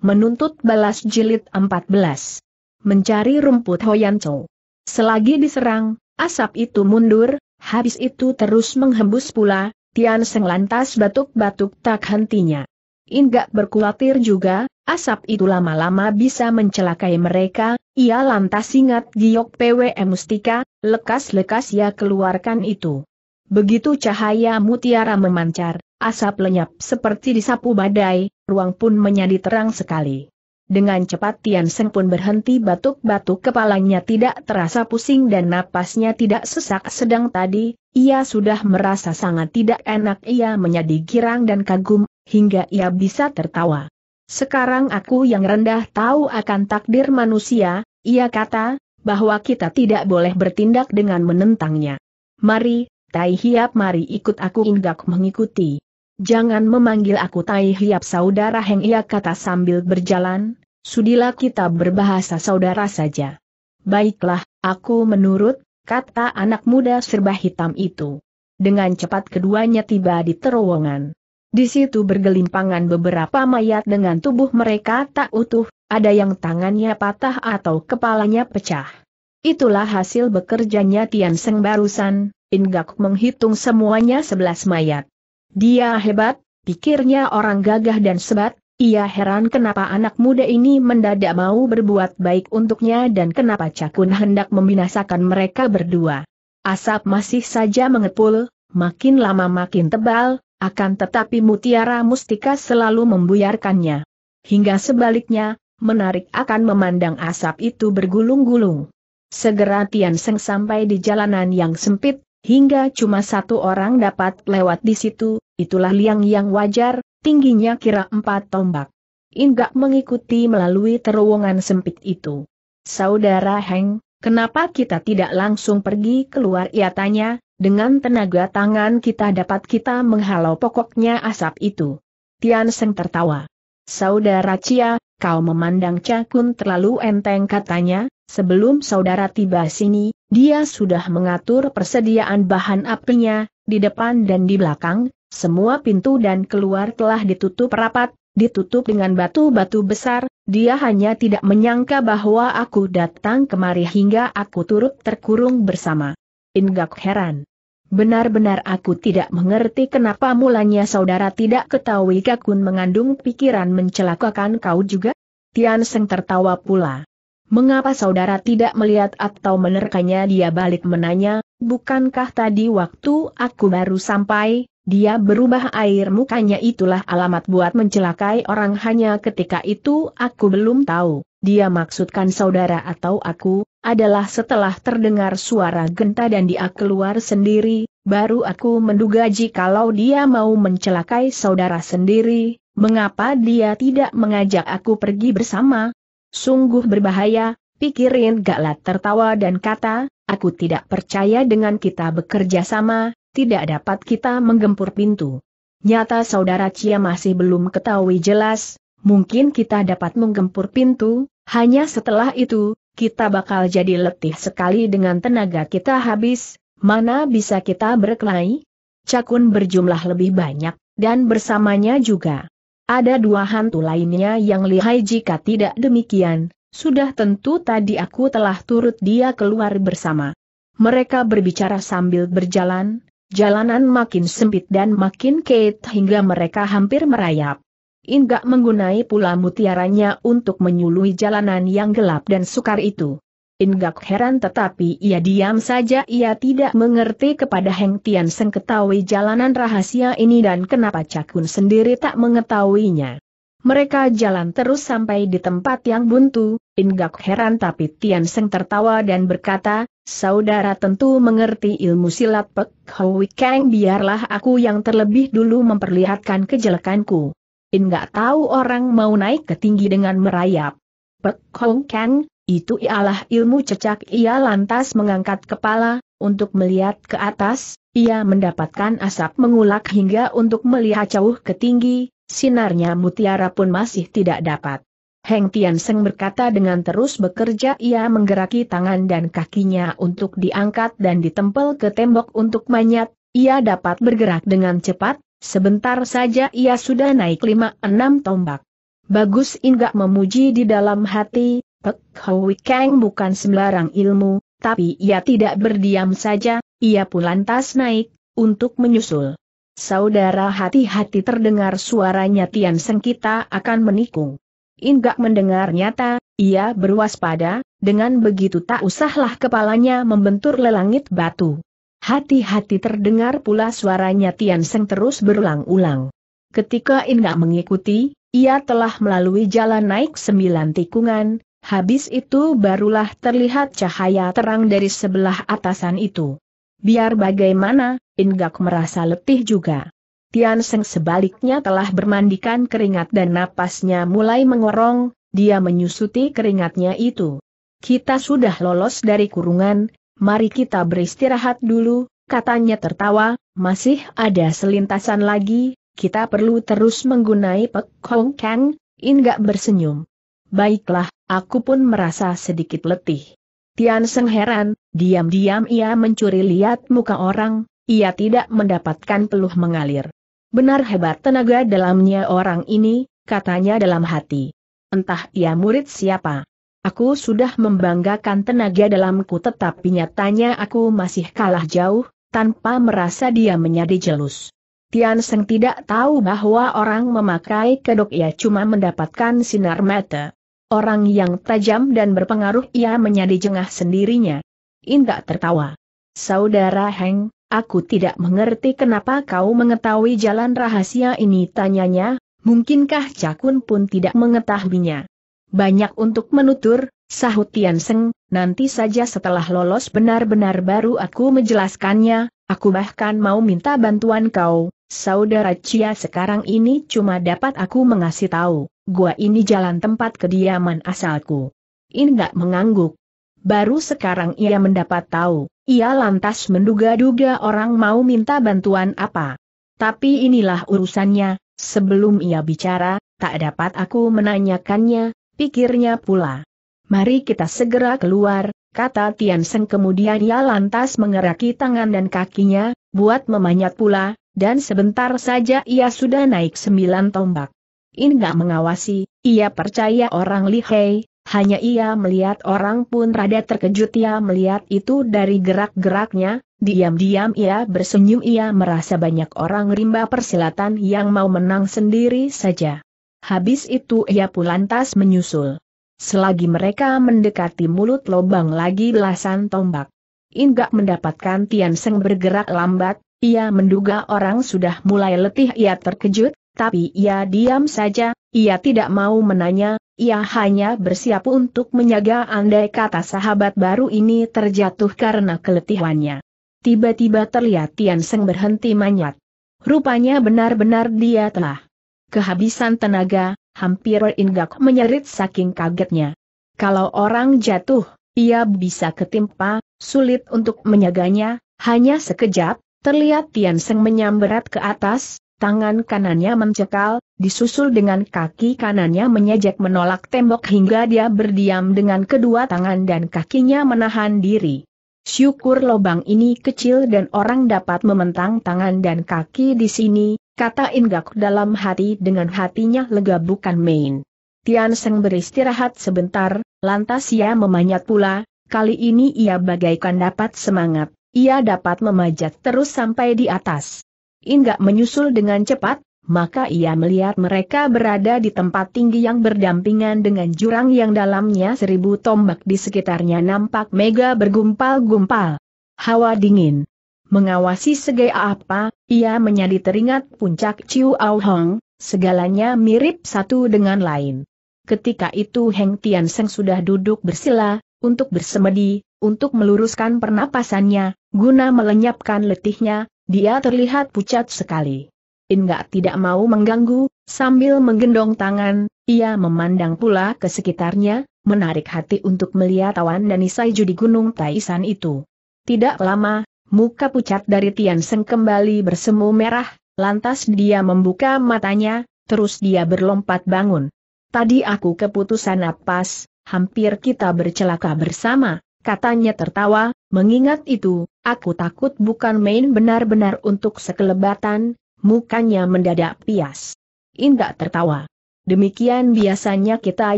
menuntut balas jilid 14. Mencari rumput Hoyanco. Selagi diserang, asap itu mundur, habis itu terus menghembus pula, Tian Seng lantas batuk-batuk tak hentinya. Inggak berkhawatir juga, asap itu lama-lama bisa mencelakai mereka, ia lantas ingat giok PWM Mustika, lekas-lekas ia keluarkan itu. Begitu cahaya mutiara memancar, asap lenyap seperti disapu badai, ruang pun menjadi terang sekali. Dengan cepat Tian Seng pun berhenti batuk-batuk kepalanya tidak terasa pusing dan napasnya tidak sesak sedang tadi, ia sudah merasa sangat tidak enak ia menjadi girang dan kagum, hingga ia bisa tertawa. Sekarang aku yang rendah tahu akan takdir manusia, ia kata, bahwa kita tidak boleh bertindak dengan menentangnya. Mari, Tai Hiap mari ikut aku inggak mengikuti. Jangan memanggil aku Tai Hiap saudara Heng ia kata sambil berjalan, sudilah kita berbahasa saudara saja. Baiklah, aku menurut, kata anak muda serba hitam itu. Dengan cepat keduanya tiba di terowongan. Di situ bergelimpangan beberapa mayat dengan tubuh mereka tak utuh, ada yang tangannya patah atau kepalanya pecah. Itulah hasil bekerjanya Tian Seng barusan, Inggak menghitung semuanya sebelas mayat. Dia hebat, pikirnya orang gagah dan sebat, ia heran kenapa anak muda ini mendadak mau berbuat baik untuknya dan kenapa Cakun hendak membinasakan mereka berdua. Asap masih saja mengepul, makin lama makin tebal, akan tetapi mutiara mustika selalu membuyarkannya. Hingga sebaliknya, menarik akan memandang asap itu bergulung-gulung. Segera Tian Seng sampai di jalanan yang sempit, Hingga cuma satu orang dapat lewat di situ, itulah liang yang wajar, tingginya kira empat tombak. Inggak mengikuti melalui terowongan sempit itu. Saudara Heng, kenapa kita tidak langsung pergi keluar ia tanya, dengan tenaga tangan kita dapat kita menghalau pokoknya asap itu. Tian Seng tertawa. Saudara Cia, kau memandang Cakun terlalu enteng katanya, sebelum saudara tiba sini, dia sudah mengatur persediaan bahan apinya, di depan dan di belakang, semua pintu dan keluar telah ditutup rapat, ditutup dengan batu-batu besar, dia hanya tidak menyangka bahwa aku datang kemari hingga aku turut terkurung bersama. Inggak heran. Benar-benar aku tidak mengerti kenapa mulanya saudara tidak ketahui Kakun mengandung pikiran mencelakakan kau juga? Tian Seng tertawa pula. Mengapa saudara tidak melihat atau menerkanya dia balik menanya, bukankah tadi waktu aku baru sampai, dia berubah air? Mukanya itulah alamat buat mencelakai orang. Hanya ketika itu aku belum tahu, dia maksudkan saudara atau aku, adalah setelah terdengar suara genta dan dia keluar sendiri, baru aku menduga jikalau dia mau mencelakai saudara sendiri, mengapa dia tidak mengajak aku pergi bersama, Sungguh berbahaya, pikirin Gaklat tertawa dan kata, aku tidak percaya dengan kita bekerja sama, tidak dapat kita menggempur pintu. Nyata saudara Cia masih belum ketahui jelas, mungkin kita dapat menggempur pintu, hanya setelah itu, kita bakal jadi letih sekali dengan tenaga kita habis, mana bisa kita berkelahi? Cakun berjumlah lebih banyak, dan bersamanya juga ada dua hantu lainnya yang lihai jika tidak demikian, sudah tentu tadi aku telah turut dia keluar bersama. Mereka berbicara sambil berjalan, jalanan makin sempit dan makin keit hingga mereka hampir merayap. Inggak menggunai pula mutiaranya untuk menyului jalanan yang gelap dan sukar itu. Inggak heran tetapi ia diam saja ia tidak mengerti kepada Heng Tian Seng ketahui jalanan rahasia ini dan kenapa Cakun sendiri tak mengetahuinya. Mereka jalan terus sampai di tempat yang buntu, Inggak heran tapi Tian Seng tertawa dan berkata, Saudara tentu mengerti ilmu silat Pek Hui Kang biarlah aku yang terlebih dulu memperlihatkan kejelekanku. Inggak tahu orang mau naik ke tinggi dengan merayap. Pek Hui Kang, itu ialah ilmu cecak. Ia lantas mengangkat kepala, untuk melihat ke atas, ia mendapatkan asap mengulak hingga untuk melihat jauh ke tinggi, sinarnya mutiara pun masih tidak dapat. Heng Tian Seng berkata dengan terus bekerja ia menggeraki tangan dan kakinya untuk diangkat dan ditempel ke tembok untuk manyat, ia dapat bergerak dengan cepat, sebentar saja ia sudah naik lima enam tombak. Bagus Inggak memuji di dalam hati, Pek Hui Kang bukan sembarang ilmu, tapi ia tidak berdiam saja, ia pun lantas naik, untuk menyusul. Saudara hati-hati terdengar suaranya Tian Seng kita akan menikung. Inggak mendengar nyata, ia berwaspada, dengan begitu tak usahlah kepalanya membentur lelangit batu. Hati-hati terdengar pula suaranya Tian Seng terus berulang-ulang. Ketika Inggak mengikuti, ia telah melalui jalan naik sembilan tikungan, habis itu barulah terlihat cahaya terang dari sebelah atasan itu. Biar bagaimana, Inggak merasa letih juga. Tian Seng sebaliknya telah bermandikan keringat dan napasnya mulai mengorong, dia menyusuti keringatnya itu. Kita sudah lolos dari kurungan, mari kita beristirahat dulu, katanya tertawa, masih ada selintasan lagi, kita perlu terus menggunai Pek Hong Kang, Inggak bersenyum. Baiklah, aku pun merasa sedikit letih. Tian Seng heran, diam-diam ia mencuri lihat muka orang, ia tidak mendapatkan peluh mengalir. Benar hebat tenaga dalamnya orang ini, katanya dalam hati. Entah ia murid siapa. Aku sudah membanggakan tenaga dalamku tetapi nyatanya aku masih kalah jauh, tanpa merasa dia menjadi jelus. Tian Seng tidak tahu bahwa orang memakai kedok ia cuma mendapatkan sinar mata. Orang yang tajam dan berpengaruh ia menjadi jengah sendirinya. Indah tertawa. Saudara Heng, aku tidak mengerti kenapa kau mengetahui jalan rahasia ini tanyanya, mungkinkah Cakun pun tidak mengetahuinya. Banyak untuk menutur, sahut Tian Seng, nanti saja setelah lolos benar-benar baru aku menjelaskannya, aku bahkan mau minta bantuan kau, Saudara Cia sekarang ini cuma dapat aku mengasih tahu, gua ini jalan tempat kediaman asalku. Gak mengangguk. Baru sekarang ia mendapat tahu, ia lantas menduga-duga orang mau minta bantuan apa. Tapi inilah urusannya, sebelum ia bicara, tak dapat aku menanyakannya, pikirnya pula. Mari kita segera keluar, kata Tian Seng kemudian ia lantas mengeraki tangan dan kakinya, buat memanjat pula, dan sebentar saja ia sudah naik sembilan tombak. Inggak mengawasi, ia percaya orang lihai, hanya ia melihat orang pun rada terkejut ia melihat itu dari gerak-geraknya, diam-diam ia bersenyum ia merasa banyak orang rimba persilatan yang mau menang sendiri saja. Habis itu ia pun lantas menyusul. Selagi mereka mendekati mulut lobang lagi belasan tombak. Inggak mendapatkan Tian Seng bergerak lambat, ia menduga orang sudah mulai letih ia terkejut, tapi ia diam saja, ia tidak mau menanya, ia hanya bersiap untuk menjaga andai kata sahabat baru ini terjatuh karena keletihannya. Tiba-tiba terlihat Tian Seng berhenti manyat. Rupanya benar-benar dia telah kehabisan tenaga, hampir Inggak menyerit saking kagetnya. Kalau orang jatuh, ia bisa ketimpa, sulit untuk menyaganya, hanya sekejap, Terlihat Tian Seng menyamberat ke atas, tangan kanannya mencekal, disusul dengan kaki kanannya menyejek menolak tembok hingga dia berdiam dengan kedua tangan dan kakinya menahan diri. Syukur lobang ini kecil dan orang dapat mementang tangan dan kaki di sini, kata Inggak dalam hati dengan hatinya lega bukan main. Tian Seng beristirahat sebentar, lantas ia memanjat pula, kali ini ia bagaikan dapat semangat ia dapat memajat terus sampai di atas. Inggak menyusul dengan cepat, maka ia melihat mereka berada di tempat tinggi yang berdampingan dengan jurang yang dalamnya seribu tombak di sekitarnya nampak mega bergumpal-gumpal. Hawa dingin. Mengawasi segi apa, ia menjadi teringat puncak Chiu Au Hong, segalanya mirip satu dengan lain. Ketika itu Heng Tian Seng sudah duduk bersila, untuk bersemedi, untuk meluruskan pernapasannya, guna melenyapkan letihnya, dia terlihat pucat sekali. Inggak tidak mau mengganggu, sambil menggendong tangan, ia memandang pula ke sekitarnya, menarik hati untuk melihat awan dan isai di gunung Taisan itu. Tidak lama, muka pucat dari Tian Seng kembali bersemu merah, lantas dia membuka matanya, terus dia berlompat bangun. Tadi aku keputusan napas, hampir kita bercelaka bersama, katanya tertawa, mengingat itu, aku takut bukan main benar-benar untuk sekelebatan, mukanya mendadak pias. Indah tertawa. demikian biasanya kita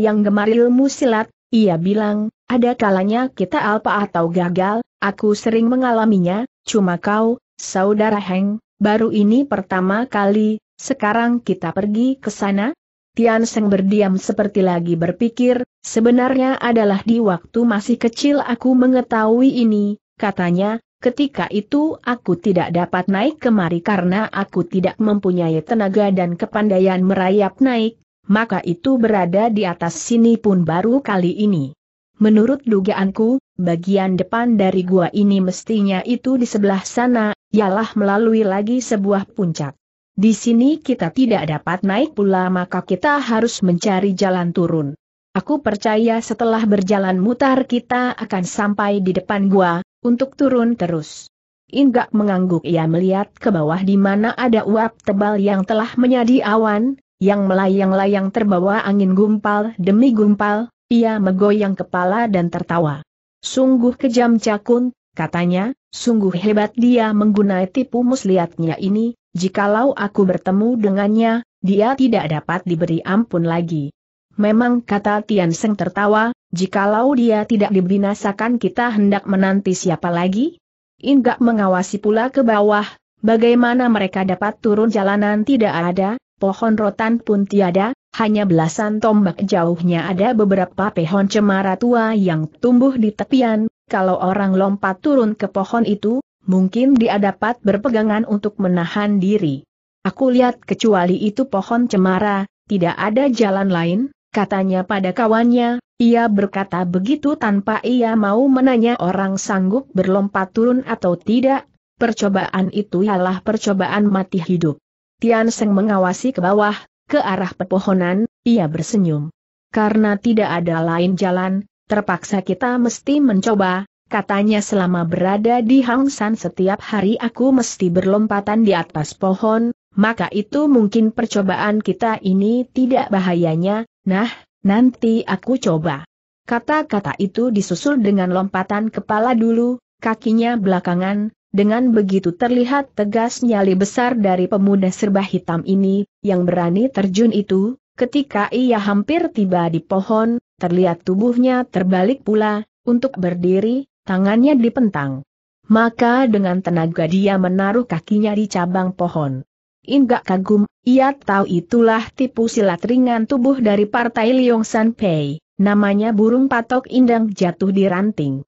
yang gemar ilmu silat, ia bilang, ada kalanya kita alpa atau gagal, aku sering mengalaminya, cuma kau, saudara Heng, baru ini pertama kali, sekarang kita pergi ke sana? Tian Seng berdiam seperti lagi berpikir, sebenarnya adalah di waktu masih kecil aku mengetahui ini, katanya, ketika itu aku tidak dapat naik kemari karena aku tidak mempunyai tenaga dan kepandaian merayap naik, maka itu berada di atas sini pun baru kali ini. Menurut dugaanku, bagian depan dari gua ini mestinya itu di sebelah sana, ialah melalui lagi sebuah puncak. Di sini kita tidak dapat naik pula maka kita harus mencari jalan turun. Aku percaya setelah berjalan mutar kita akan sampai di depan gua, untuk turun terus. Inggak mengangguk ia melihat ke bawah di mana ada uap tebal yang telah menjadi awan, yang melayang-layang terbawa angin gumpal demi gumpal, ia megoyang kepala dan tertawa. Sungguh kejam Cakun, katanya, sungguh hebat dia menggunakan tipu muslihatnya ini, jikalau aku bertemu dengannya, dia tidak dapat diberi ampun lagi. Memang kata Tian Seng tertawa, jikalau dia tidak dibinasakan kita hendak menanti siapa lagi? Inggak mengawasi pula ke bawah, bagaimana mereka dapat turun jalanan tidak ada, pohon rotan pun tiada, hanya belasan tombak jauhnya ada beberapa pohon cemara tua yang tumbuh di tepian, kalau orang lompat turun ke pohon itu, mungkin dia dapat berpegangan untuk menahan diri. Aku lihat kecuali itu pohon cemara, tidak ada jalan lain, katanya pada kawannya, ia berkata begitu tanpa ia mau menanya orang sanggup berlompat turun atau tidak, percobaan itu ialah percobaan mati hidup. Tian Seng mengawasi ke bawah, ke arah pepohonan, ia bersenyum. Karena tidak ada lain jalan, terpaksa kita mesti mencoba, katanya selama berada di Hang San setiap hari aku mesti berlompatan di atas pohon, maka itu mungkin percobaan kita ini tidak bahayanya, nah, nanti aku coba. Kata-kata itu disusul dengan lompatan kepala dulu, kakinya belakangan, dengan begitu terlihat tegas nyali besar dari pemuda serba hitam ini, yang berani terjun itu, ketika ia hampir tiba di pohon, terlihat tubuhnya terbalik pula, untuk berdiri, tangannya dipentang. Maka dengan tenaga dia menaruh kakinya di cabang pohon. Inggak kagum, ia tahu itulah tipu silat ringan tubuh dari partai Liong San Pei, namanya burung patok indang jatuh di ranting.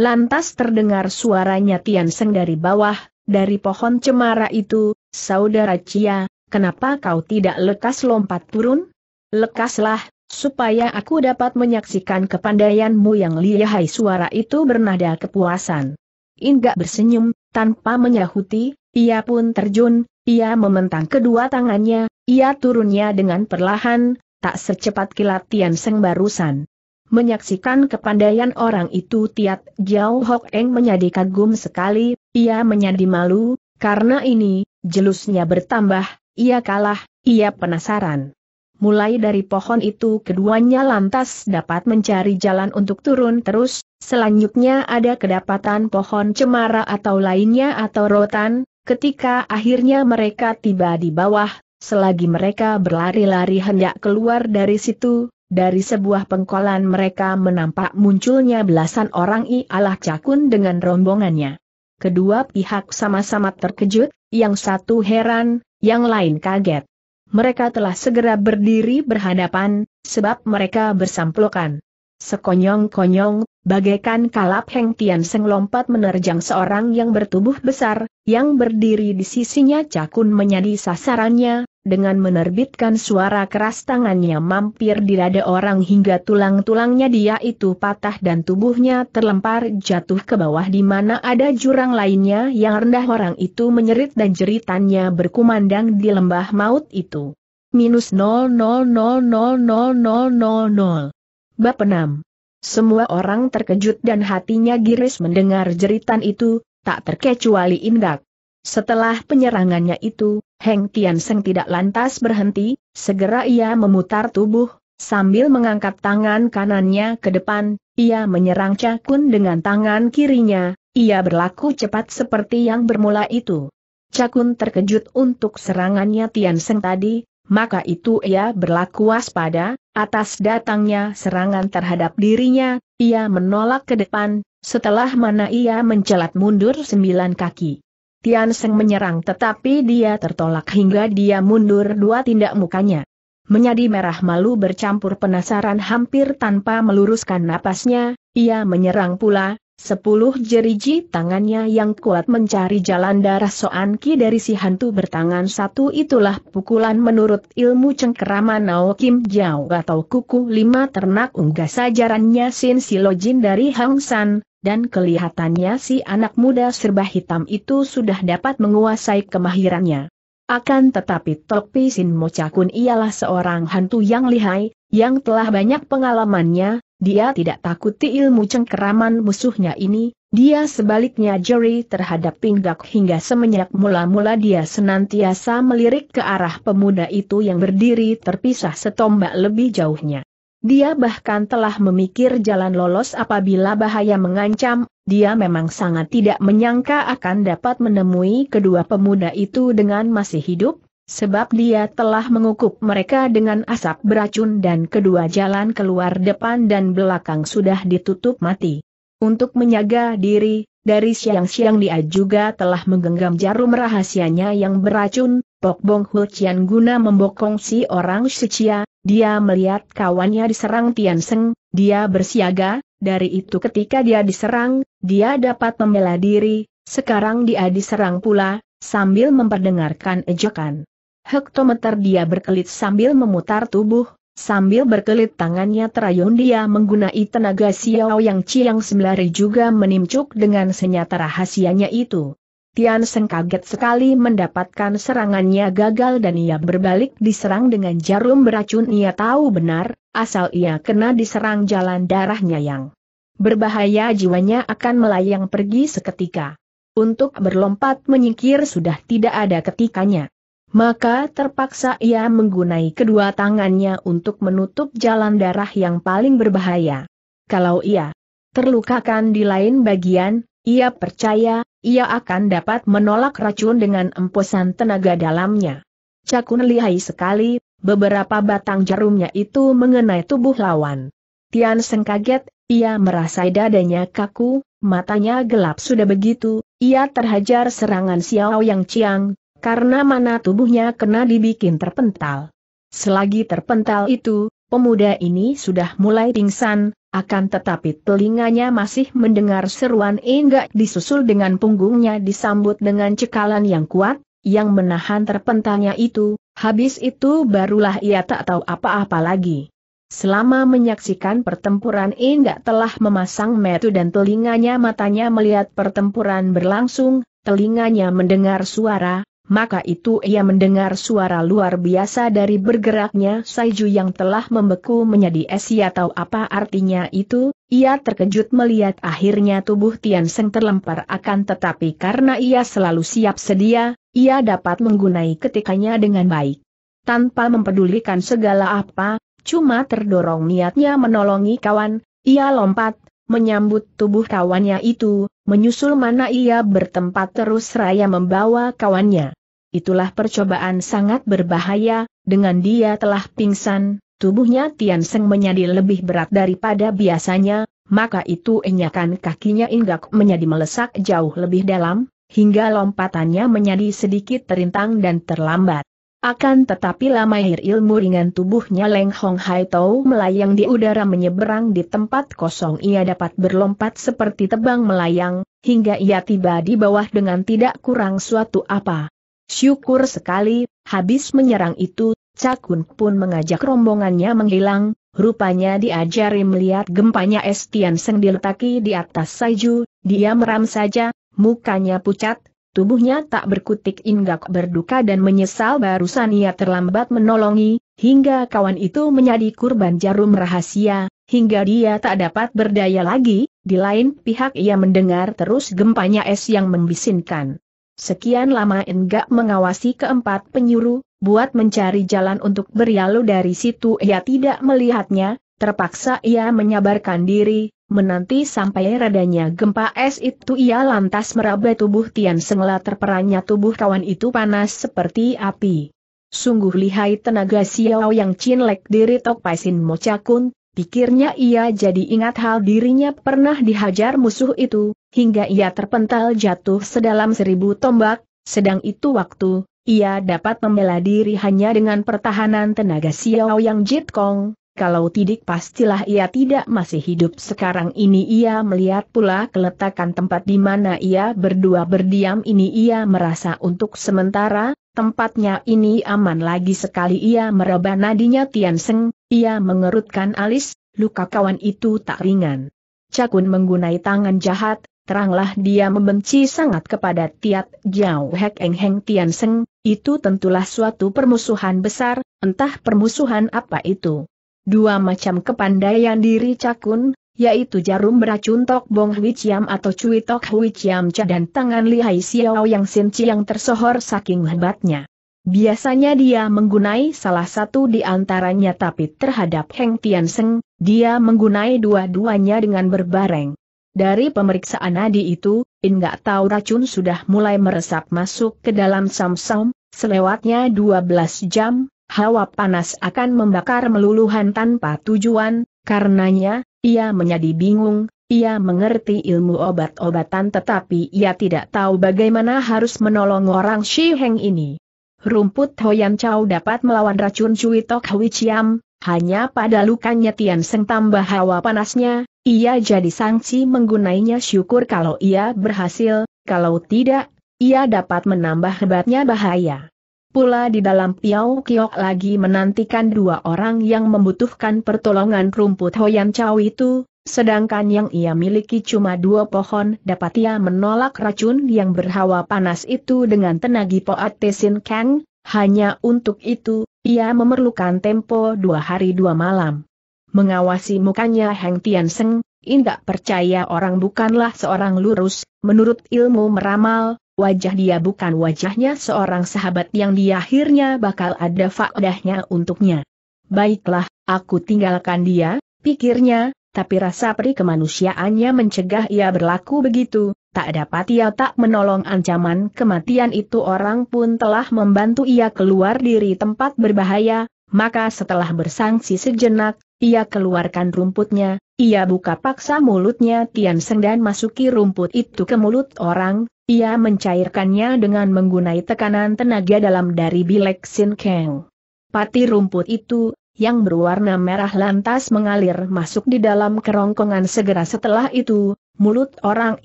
Lantas terdengar suaranya Tian Seng dari bawah, dari pohon cemara itu, Saudara Cia, kenapa kau tidak lekas lompat turun? Lekaslah, supaya aku dapat menyaksikan kepandaianmu yang lihai suara itu bernada kepuasan. Inggak bersenyum, tanpa menyahuti, ia pun terjun, ia mementang kedua tangannya, ia turunnya dengan perlahan, tak secepat kilat Tian Seng barusan. Menyaksikan kepandaian orang itu Tiat Jiao Hok Eng menjadi kagum sekali, ia menjadi malu, karena ini, jelusnya bertambah, ia kalah, ia penasaran. Mulai dari pohon itu keduanya lantas dapat mencari jalan untuk turun terus, selanjutnya ada kedapatan pohon cemara atau lainnya atau rotan, ketika akhirnya mereka tiba di bawah, selagi mereka berlari-lari hendak keluar dari situ, dari sebuah pengkolan mereka menampak munculnya belasan orang ialah Cakun dengan rombongannya. Kedua pihak sama-sama terkejut, yang satu heran, yang lain kaget. Mereka telah segera berdiri berhadapan, sebab mereka bersamplokan. Sekonyong-konyong, bagaikan kalap Heng Tian Seng lompat menerjang seorang yang bertubuh besar, yang berdiri di sisinya Cakun menjadi sasarannya, dengan menerbitkan suara keras tangannya mampir di dada orang hingga tulang-tulangnya dia itu patah dan tubuhnya terlempar jatuh ke bawah di mana ada jurang lainnya yang rendah orang itu menyerit dan jeritannya berkumandang di lembah maut itu. Minus 0000000. Bab 6 Semua orang terkejut dan hatinya giris mendengar jeritan itu, tak terkecuali Indak. Setelah penyerangannya itu, Heng Tian Seng tidak lantas berhenti, segera ia memutar tubuh, sambil mengangkat tangan kanannya ke depan, ia menyerang Cakun dengan tangan kirinya, ia berlaku cepat seperti yang bermula itu. Cakun terkejut untuk serangannya Tian Seng tadi, maka itu ia berlaku waspada, atas datangnya serangan terhadap dirinya, ia menolak ke depan, setelah mana ia mencelat mundur sembilan kaki. Tian Seng menyerang tetapi dia tertolak hingga dia mundur dua tindak mukanya. Menjadi merah malu bercampur penasaran hampir tanpa meluruskan napasnya, ia menyerang pula, Sepuluh jeriji tangannya yang kuat mencari jalan darah Soan Ki dari si hantu bertangan satu itulah pukulan menurut ilmu cengkerama Nao Kim Jiao atau kuku lima ternak unggas sajarannya Sin Silojin dari Hang San, dan kelihatannya si anak muda serba hitam itu sudah dapat menguasai kemahirannya. Akan tetapi Topi Sin Mochakun ialah seorang hantu yang lihai, yang telah banyak pengalamannya, dia tidak takuti ilmu cengkeraman musuhnya ini, dia sebaliknya jeri terhadap pinggak hingga semenjak mula-mula dia senantiasa melirik ke arah pemuda itu yang berdiri terpisah setombak lebih jauhnya. Dia bahkan telah memikir jalan lolos apabila bahaya mengancam, dia memang sangat tidak menyangka akan dapat menemui kedua pemuda itu dengan masih hidup, sebab dia telah mengukup mereka dengan asap beracun dan kedua jalan keluar depan dan belakang sudah ditutup mati. Untuk menjaga diri, dari siang-siang dia juga telah menggenggam jarum rahasianya yang beracun, Pok Bong Hulcian guna membokong si orang secia, dia melihat kawannya diserang Tian Seng, dia bersiaga, dari itu ketika dia diserang, dia dapat membela diri, sekarang dia diserang pula, sambil memperdengarkan ejekan. Hektometer dia berkelit sambil memutar tubuh, sambil berkelit tangannya terayun dia menggunai tenaga Xiao yang Ciang Semblari juga menimcuk dengan senjata rahasianya itu. Tian Seng kaget sekali mendapatkan serangannya gagal dan ia berbalik diserang dengan jarum beracun ia tahu benar, asal ia kena diserang jalan darahnya yang berbahaya jiwanya akan melayang pergi seketika. Untuk berlompat menyingkir sudah tidak ada ketikanya. Maka terpaksa ia menggunai kedua tangannya untuk menutup jalan darah yang paling berbahaya. Kalau ia terlukakan di lain bagian, ia percaya, ia akan dapat menolak racun dengan empusan tenaga dalamnya. Cakun lihai sekali, beberapa batang jarumnya itu mengenai tubuh lawan. Tian Seng kaget, ia merasa dadanya kaku, matanya gelap sudah begitu, ia terhajar serangan Xiao Yang Chiang, karena mana tubuhnya kena dibikin terpental. Selagi terpental itu, pemuda ini sudah mulai pingsan, akan tetapi telinganya masih mendengar seruan enggak disusul dengan punggungnya disambut dengan cekalan yang kuat, yang menahan terpentalnya itu, habis itu barulah ia tak tahu apa-apa lagi. Selama menyaksikan pertempuran enggak telah memasang metu dan telinganya matanya melihat pertempuran berlangsung, telinganya mendengar suara, maka itu ia mendengar suara luar biasa dari bergeraknya Saiju yang telah membeku menjadi esi atau apa artinya itu, ia terkejut melihat akhirnya tubuh Tian Seng terlempar akan tetapi karena ia selalu siap sedia, ia dapat menggunai ketikanya dengan baik. Tanpa mempedulikan segala apa, cuma terdorong niatnya menolongi kawan, ia lompat, menyambut tubuh kawannya itu, menyusul mana ia bertempat terus raya membawa kawannya. Itulah percobaan sangat berbahaya, dengan dia telah pingsan, tubuhnya Tian Seng menjadi lebih berat daripada biasanya, maka itu enyakan kakinya inggak menjadi melesak jauh lebih dalam, hingga lompatannya menjadi sedikit terintang dan terlambat. Akan tetapi lamahir ilmu ringan tubuhnya Leng Hong Hai Tau melayang di udara menyeberang di tempat kosong ia dapat berlompat seperti tebang melayang, hingga ia tiba di bawah dengan tidak kurang suatu apa. Syukur sekali, habis menyerang itu, Cakun pun mengajak rombongannya menghilang, rupanya diajari melihat gempanya Estian Seng diletaki di atas saiju, dia meram saja, mukanya pucat, Tubuhnya tak berkutik inggak berduka dan menyesal barusan ia terlambat menolongi, hingga kawan itu menjadi kurban jarum rahasia, hingga dia tak dapat berdaya lagi, di lain pihak ia mendengar terus gempanya es yang membisinkan. Sekian lama enggak mengawasi keempat penyuruh, buat mencari jalan untuk berialu dari situ ia tidak melihatnya, terpaksa ia menyabarkan diri, menanti sampai radanya gempa es itu ia lantas meraba tubuh Tian Sengla terperannya tubuh kawan itu panas seperti api. Sungguh lihai tenaga Xiao yang cinlek diri Tok Paisin Mocakun, pikirnya ia jadi ingat hal dirinya pernah dihajar musuh itu, hingga ia terpental jatuh sedalam seribu tombak, sedang itu waktu, ia dapat membela diri hanya dengan pertahanan tenaga Xiao yang Jit Kong, kalau tidak pastilah ia tidak masih hidup sekarang ini. Ia melihat pula keletakan tempat di mana ia berdua berdiam ini. Ia merasa untuk sementara, Tempatnya ini aman lagi sekali. Ia meraba nadinya Tian Seng, ia mengerutkan alis, luka kawan itu tak ringan. Cakun menggunai tangan jahat, teranglah dia membenci sangat kepada Tiat Jiao Hek Eng Heng Tian Seng, itu tentulah suatu permusuhan besar, entah permusuhan apa itu. Dua macam kepandaian diri Cakun, yaitu jarum beracun Tok Bong Hui Chiam atau Cui Tok Hui Chiam Cha dan tangan lihai Xiao yang Sin yang tersohor saking hebatnya. Biasanya dia menggunai salah satu di antaranya tapi terhadap Heng Tian Seng, dia menggunai dua-duanya dengan berbareng. Dari pemeriksaan nadi itu, In gak tahu racun sudah mulai meresap masuk ke dalam samsam, selewatnya 12 jam, hawa panas akan membakar meluluhan tanpa tujuan, karenanya, ia menjadi bingung, ia mengerti ilmu obat-obatan tetapi ia tidak tahu bagaimana harus menolong orang Shi Heng ini. Rumput Hoyan Chow dapat melawan racun Cui Tok Hui Chiam, hanya pada lukanya Tian Seng tambah hawa panasnya, ia jadi sangsi menggunainya syukur kalau ia berhasil, kalau tidak, ia dapat menambah hebatnya bahaya. Pula di dalam Piao Kiok lagi menantikan dua orang yang membutuhkan pertolongan rumput Hoyan Chow itu, sedangkan yang ia miliki cuma dua pohon dapat ia menolak racun yang berhawa panas itu dengan tenagi Poat Tesin Kang, hanya untuk itu, ia memerlukan tempo dua hari dua malam. Mengawasi mukanya Heng Tian Seng, Indak percaya orang bukanlah seorang lurus, menurut ilmu meramal, wajah dia bukan wajahnya seorang sahabat yang di akhirnya bakal ada faedahnya untuknya. Baiklah, aku tinggalkan dia, pikirnya, tapi rasa peri kemanusiaannya mencegah ia berlaku begitu, tak dapat ia tak menolong ancaman kematian itu. Orang pun telah membantu ia keluar dari tempat berbahaya, maka setelah bersangsi sejenak, ia keluarkan rumputnya, ia buka paksa mulutnya. Tian Seng dan masuki rumput itu ke mulut orang, ia mencairkannya dengan menggunai tekanan tenaga dalam dari bilek Sin Kang. Pati rumput itu, yang berwarna merah lantas mengalir masuk di dalam kerongkongan segera setelah itu, mulut orang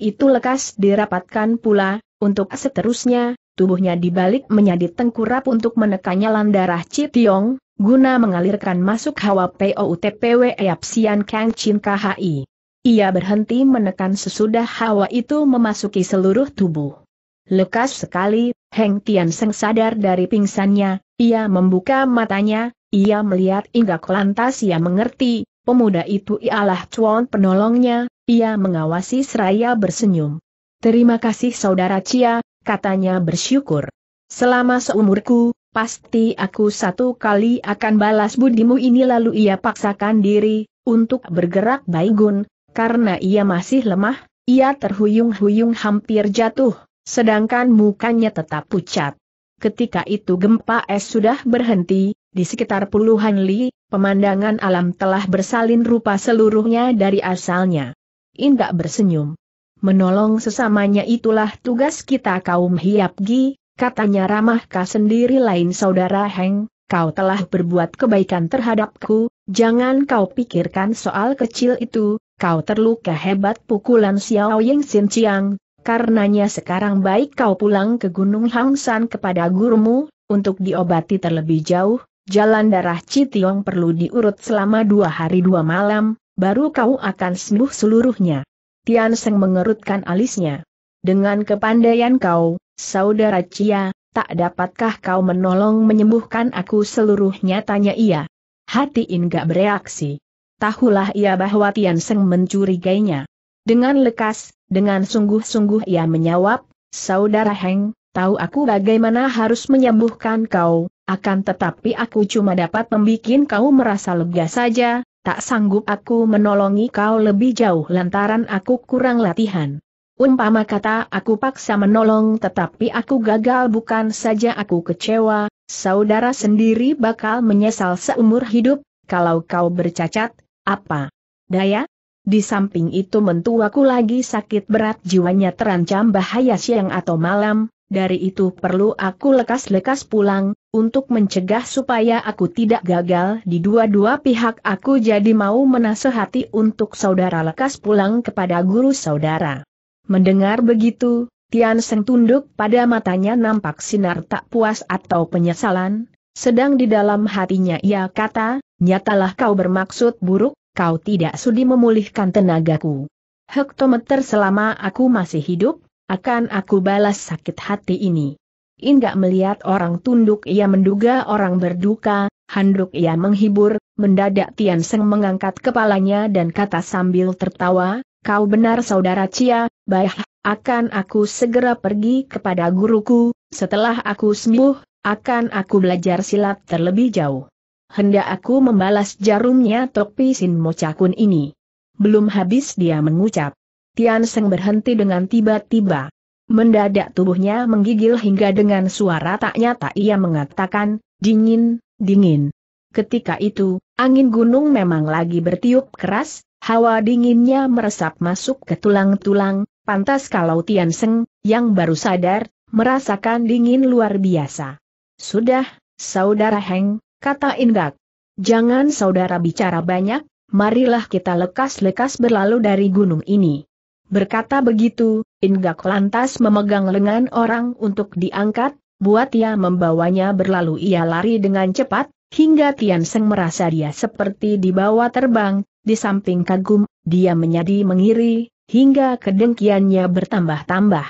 itu lekas dirapatkan pula, untuk seterusnya, tubuhnya dibalik menjadi tengkurap untuk menekannya landarah Citiong, guna mengalirkan masuk hawa POUTPW Sian Kang Chin KHI. Ia berhenti menekan sesudah hawa itu memasuki seluruh tubuh. Lekas sekali, Heng Tian Seng sadar dari pingsannya, ia membuka matanya, ia melihat hingga lantas ia mengerti, pemuda itu ialah Chuan penolongnya, ia mengawasi seraya bersenyum. Terima kasih saudara Cia, katanya bersyukur. Selama seumurku, pasti aku satu kali akan balas budimu ini lalu ia paksakan diri, untuk bergerak baigun, karena ia masih lemah, ia terhuyung-huyung hampir jatuh, sedangkan mukanya tetap pucat. Ketika itu gempa es sudah berhenti, di sekitar puluhan li, pemandangan alam telah bersalin rupa seluruhnya dari asalnya. Indah bersenyum. Menolong sesamanya itulah tugas kita kaum Hiapgi, katanya ramahkah sendiri lain saudara Heng, kau telah berbuat kebaikan terhadapku, jangan kau pikirkan soal kecil itu, kau terluka hebat pukulan Xiao Ying Sin Chiang, karenanya sekarang baik kau pulang ke Gunung Hangsan kepada gurumu, untuk diobati terlebih jauh, jalan darah Citiong perlu diurut selama dua hari dua malam, baru kau akan sembuh seluruhnya. Tian Seng mengerutkan alisnya. Dengan kepandaian kau, saudara Cia, tak dapatkah kau menolong menyembuhkan aku seluruhnya tanya ia. Hati In gak bereaksi. Tahulah ia bahwa Tian Seng mencurigainya. Dengan lekas, dengan sungguh-sungguh ia menjawab, Saudara Heng, tahu aku bagaimana harus menyembuhkan kau, akan tetapi aku cuma dapat membuat kau merasa lega saja, tak sanggup aku menolongi kau lebih jauh lantaran aku kurang latihan. Umpama kata aku paksa menolong tetapi aku gagal bukan saja aku kecewa, saudara sendiri bakal menyesal seumur hidup, kalau kau bercacat, apa? Daya? Di samping itu mentuaku lagi sakit berat jiwanya terancam bahaya siang atau malam, dari itu perlu aku lekas-lekas pulang, untuk mencegah supaya aku tidak gagal di dua-dua pihak aku jadi mau menasehati untuk saudara lekas pulang kepada guru saudara. Mendengar begitu, Tian Seng tunduk pada matanya nampak sinar tak puas atau penyesalan, sedang di dalam hatinya ia kata, nyatalah kau bermaksud buruk, kau tidak sudi memulihkan tenagaku. Hektometer selama aku masih hidup, akan aku balas sakit hati ini. Inggak melihat orang tunduk ia menduga orang berduka, handuk ia menghibur, mendadak Tian Seng mengangkat kepalanya dan kata sambil tertawa, kau benar saudara Cia, baik akan aku segera pergi kepada guruku, setelah aku sembuh, akan aku belajar silat terlebih jauh. Hendak aku membalas jarumnya topi Sin Mocakun ini. Belum habis dia mengucap. Tian Seng berhenti dengan tiba-tiba. Mendadak tubuhnya menggigil hingga dengan suara tak nyata ia mengatakan, dingin, dingin. Ketika itu, angin gunung memang lagi bertiup keras, hawa dinginnya meresap masuk ke tulang-tulang, Pantas kalau Tian Seng, yang baru sadar, merasakan dingin luar biasa. Sudah, saudara Heng, kata Ingak. Jangan saudara bicara banyak, marilah kita lekas-lekas berlalu dari gunung ini. Berkata begitu, Ingak lantas memegang lengan orang untuk diangkat, buat ia membawanya berlalu ia lari dengan cepat, hingga Tian Seng merasa dia seperti dibawa terbang, di samping kagum, dia menjadi mengiri, hingga kedengkiannya bertambah-tambah.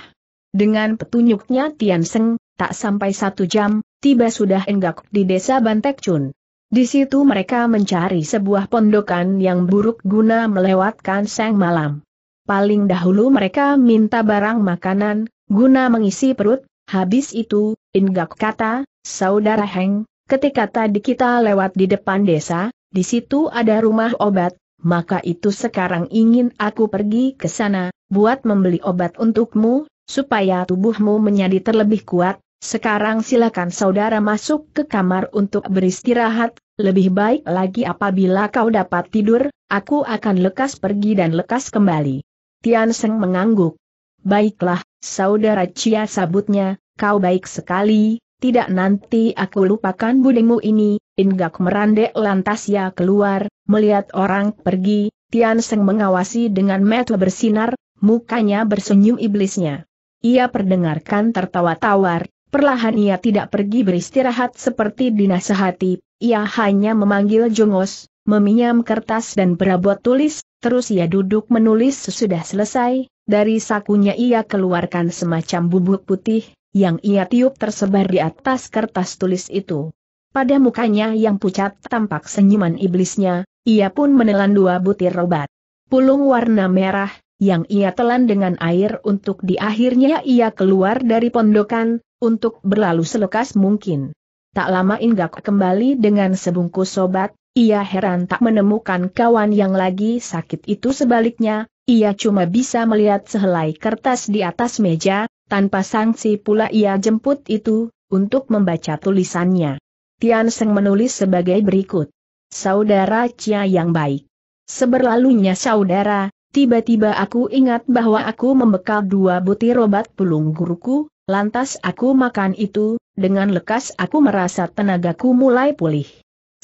Dengan petunjuknya Tian Seng, tak sampai satu jam, tiba sudah enggak di desa Bantek Chun. Di situ mereka mencari sebuah pondokan yang buruk guna melewatkan sang malam. Paling dahulu mereka minta barang makanan, guna mengisi perut, habis itu, Inggak kata, Saudara Heng, ketika tadi kita lewat di depan desa, di situ ada rumah obat, maka itu sekarang ingin aku pergi ke sana, buat membeli obat untukmu, supaya tubuhmu menjadi terlebih kuat. Sekarang silakan saudara masuk ke kamar untuk beristirahat, lebih baik lagi apabila kau dapat tidur, aku akan lekas pergi dan lekas kembali. Tian Seng mengangguk. Baiklah, saudara Cia sabutnya, kau baik sekali, tidak nanti aku lupakan budimu ini, Inggak merandek lantas ya keluar, Melihat orang pergi, Tian Seng mengawasi dengan mata bersinar, mukanya bersenyum iblisnya. Ia perdengarkan tertawa tawar, perlahan ia tidak pergi beristirahat seperti dinasehati, ia hanya memanggil Jongos, meminjam kertas dan berabot tulis, terus ia duduk menulis sesudah selesai, dari sakunya ia keluarkan semacam bubuk putih, yang ia tiup tersebar di atas kertas tulis itu. Pada mukanya yang pucat tampak senyuman iblisnya, ia pun menelan dua butir obat. Pulung warna merah, yang ia telan dengan air untuk di akhirnya ia keluar dari pondokan, untuk berlalu selekas mungkin. Tak lama Inggak kembali dengan sebungkus obat, ia heran tak menemukan kawan yang lagi sakit itu sebaliknya, ia cuma bisa melihat sehelai kertas di atas meja, tanpa sanksi pula ia jemput itu, untuk membaca tulisannya. Tian Seng menulis sebagai berikut. Saudara Cia yang baik. Seberlalunya saudara, tiba-tiba aku ingat bahwa aku membekal dua butir obat pulung guruku, lantas aku makan itu, dengan lekas aku merasa tenagaku mulai pulih.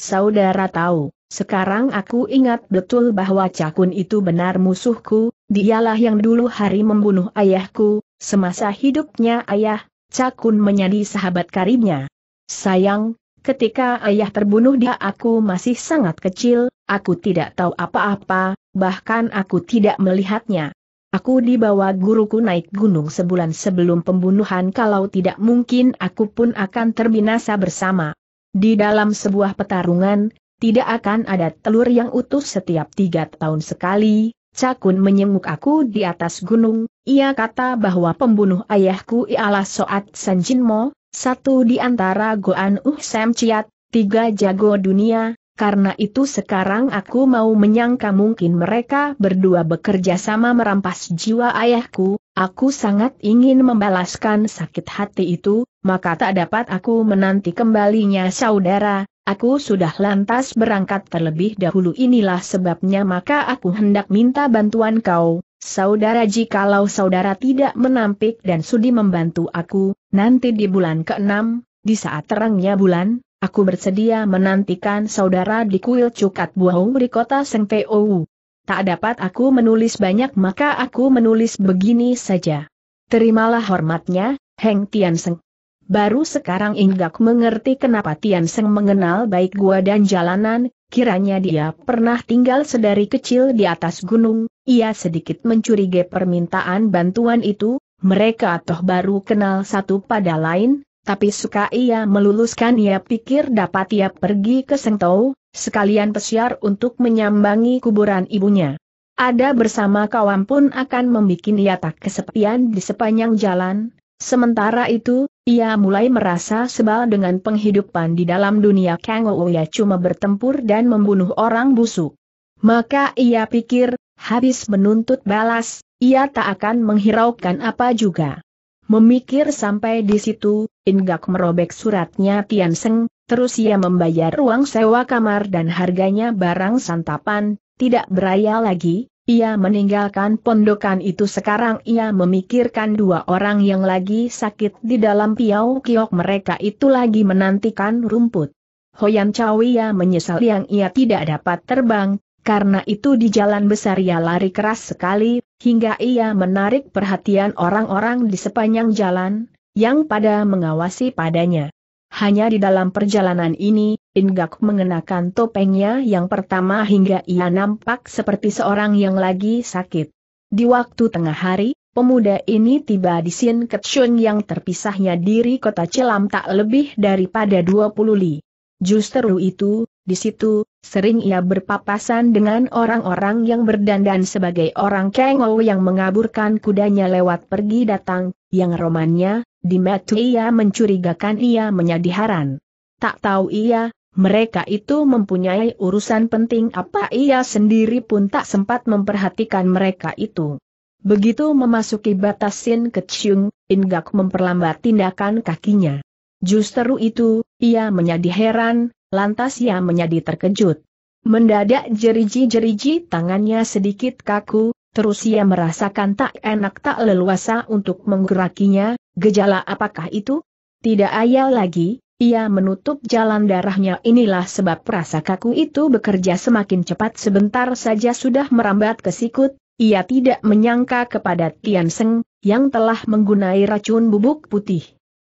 Saudara tahu, sekarang aku ingat betul bahwa Cakun itu benar musuhku, dialah yang dulu hari membunuh ayahku, semasa hidupnya ayah, Cakun menjadi sahabat karibnya. Sayang, Ketika ayah terbunuh dia aku masih sangat kecil, aku tidak tahu apa-apa, bahkan aku tidak melihatnya. Aku dibawa guruku naik gunung sebulan sebelum pembunuhan. Kalau tidak mungkin aku pun akan terbinasa bersama. Di dalam sebuah pertarungan, tidak akan ada telur yang utuh setiap tiga tahun sekali, Cakun menyenguk aku di atas gunung, ia kata bahwa pembunuh ayahku ialah Soat Sanjinmo, satu di antara Goan Uh Sam Chiat, tiga jago dunia, karena itu sekarang aku mau menyangka mungkin mereka berdua bekerja sama merampas jiwa ayahku, Aku sangat ingin membalaskan sakit hati itu, maka tak dapat aku menanti kembalinya saudara, aku sudah lantas berangkat terlebih dahulu inilah sebabnya maka aku hendak minta bantuan kau, saudara jikalau saudara tidak menampik dan sudi membantu aku, nanti di bulan ke-6, di saat terangnya bulan, aku bersedia menantikan saudara di kuil Cukat Buau di kota Seng Pou. Tak dapat aku menulis banyak maka aku menulis begini saja. Terimalah hormatnya, Heng Tian Seng. Baru sekarang Inggak mengerti kenapa Tian Seng mengenal baik gua dan jalanan, kiranya dia pernah tinggal sedari kecil di atas gunung, ia sedikit mencurigai permintaan bantuan itu, mereka toh baru kenal satu pada lain, tapi suka ia meluluskan ia pikir dapat ia pergi ke Sengtou, sekalian pesiar untuk menyambangi kuburan ibunya. Ada bersama kawan pun akan membuat ia tak kesepian di sepanjang jalan, sementara itu, ia mulai merasa sebal dengan penghidupan di dalam dunia Kang ia cuma bertempur dan membunuh orang busuk. Maka ia pikir, habis menuntut balas, ia tak akan menghiraukan apa juga. Memikir sampai di situ, Inggak merobek suratnya Tian Seng, terus ia membayar ruang sewa kamar dan harganya barang santapan, tidak beraya lagi, ia meninggalkan pondokan itu sekarang ia memikirkan dua orang yang lagi sakit di dalam piau kiok mereka itu lagi menantikan rumput. Hoyan Chow ia menyesal yang ia tidak dapat terbang, karena itu di jalan besar ia lari keras sekali, hingga ia menarik perhatian orang-orang di sepanjang jalan, yang pada mengawasi padanya. Hanya di dalam perjalanan ini, Inggak mengenakan topengnya yang pertama hingga ia nampak seperti seorang yang lagi sakit. Di waktu tengah hari, pemuda ini tiba di Sin Ketsun yang terpisahnya diri kota Cilam tak lebih daripada 20 li. Justru itu, di situ, sering ia berpapasan dengan orang-orang yang berdandan sebagai orang Kengou yang mengaburkan kudanya lewat pergi datang, yang romannya, di mata ia mencurigakan ia menjadi heran. Tak tahu ia, mereka itu mempunyai urusan penting apa ia sendiri pun tak sempat memperhatikan mereka itu. Begitu memasuki batas Sin Ketsyung, Inggak memperlambat tindakan kakinya. Justru itu, ia menjadi heran, lantas ia menjadi terkejut. Mendadak jeriji-jeriji tangannya sedikit kaku, terus ia merasakan tak enak tak leluasa untuk menggerakinya, gejala apakah itu? Tidak ayal lagi, ia menutup jalan darahnya inilah sebab rasa kaku itu bekerja semakin cepat sebentar saja sudah merambat ke sikut, ia tidak menyangka kepada Tian Seng, yang telah menggunai racun bubuk putih.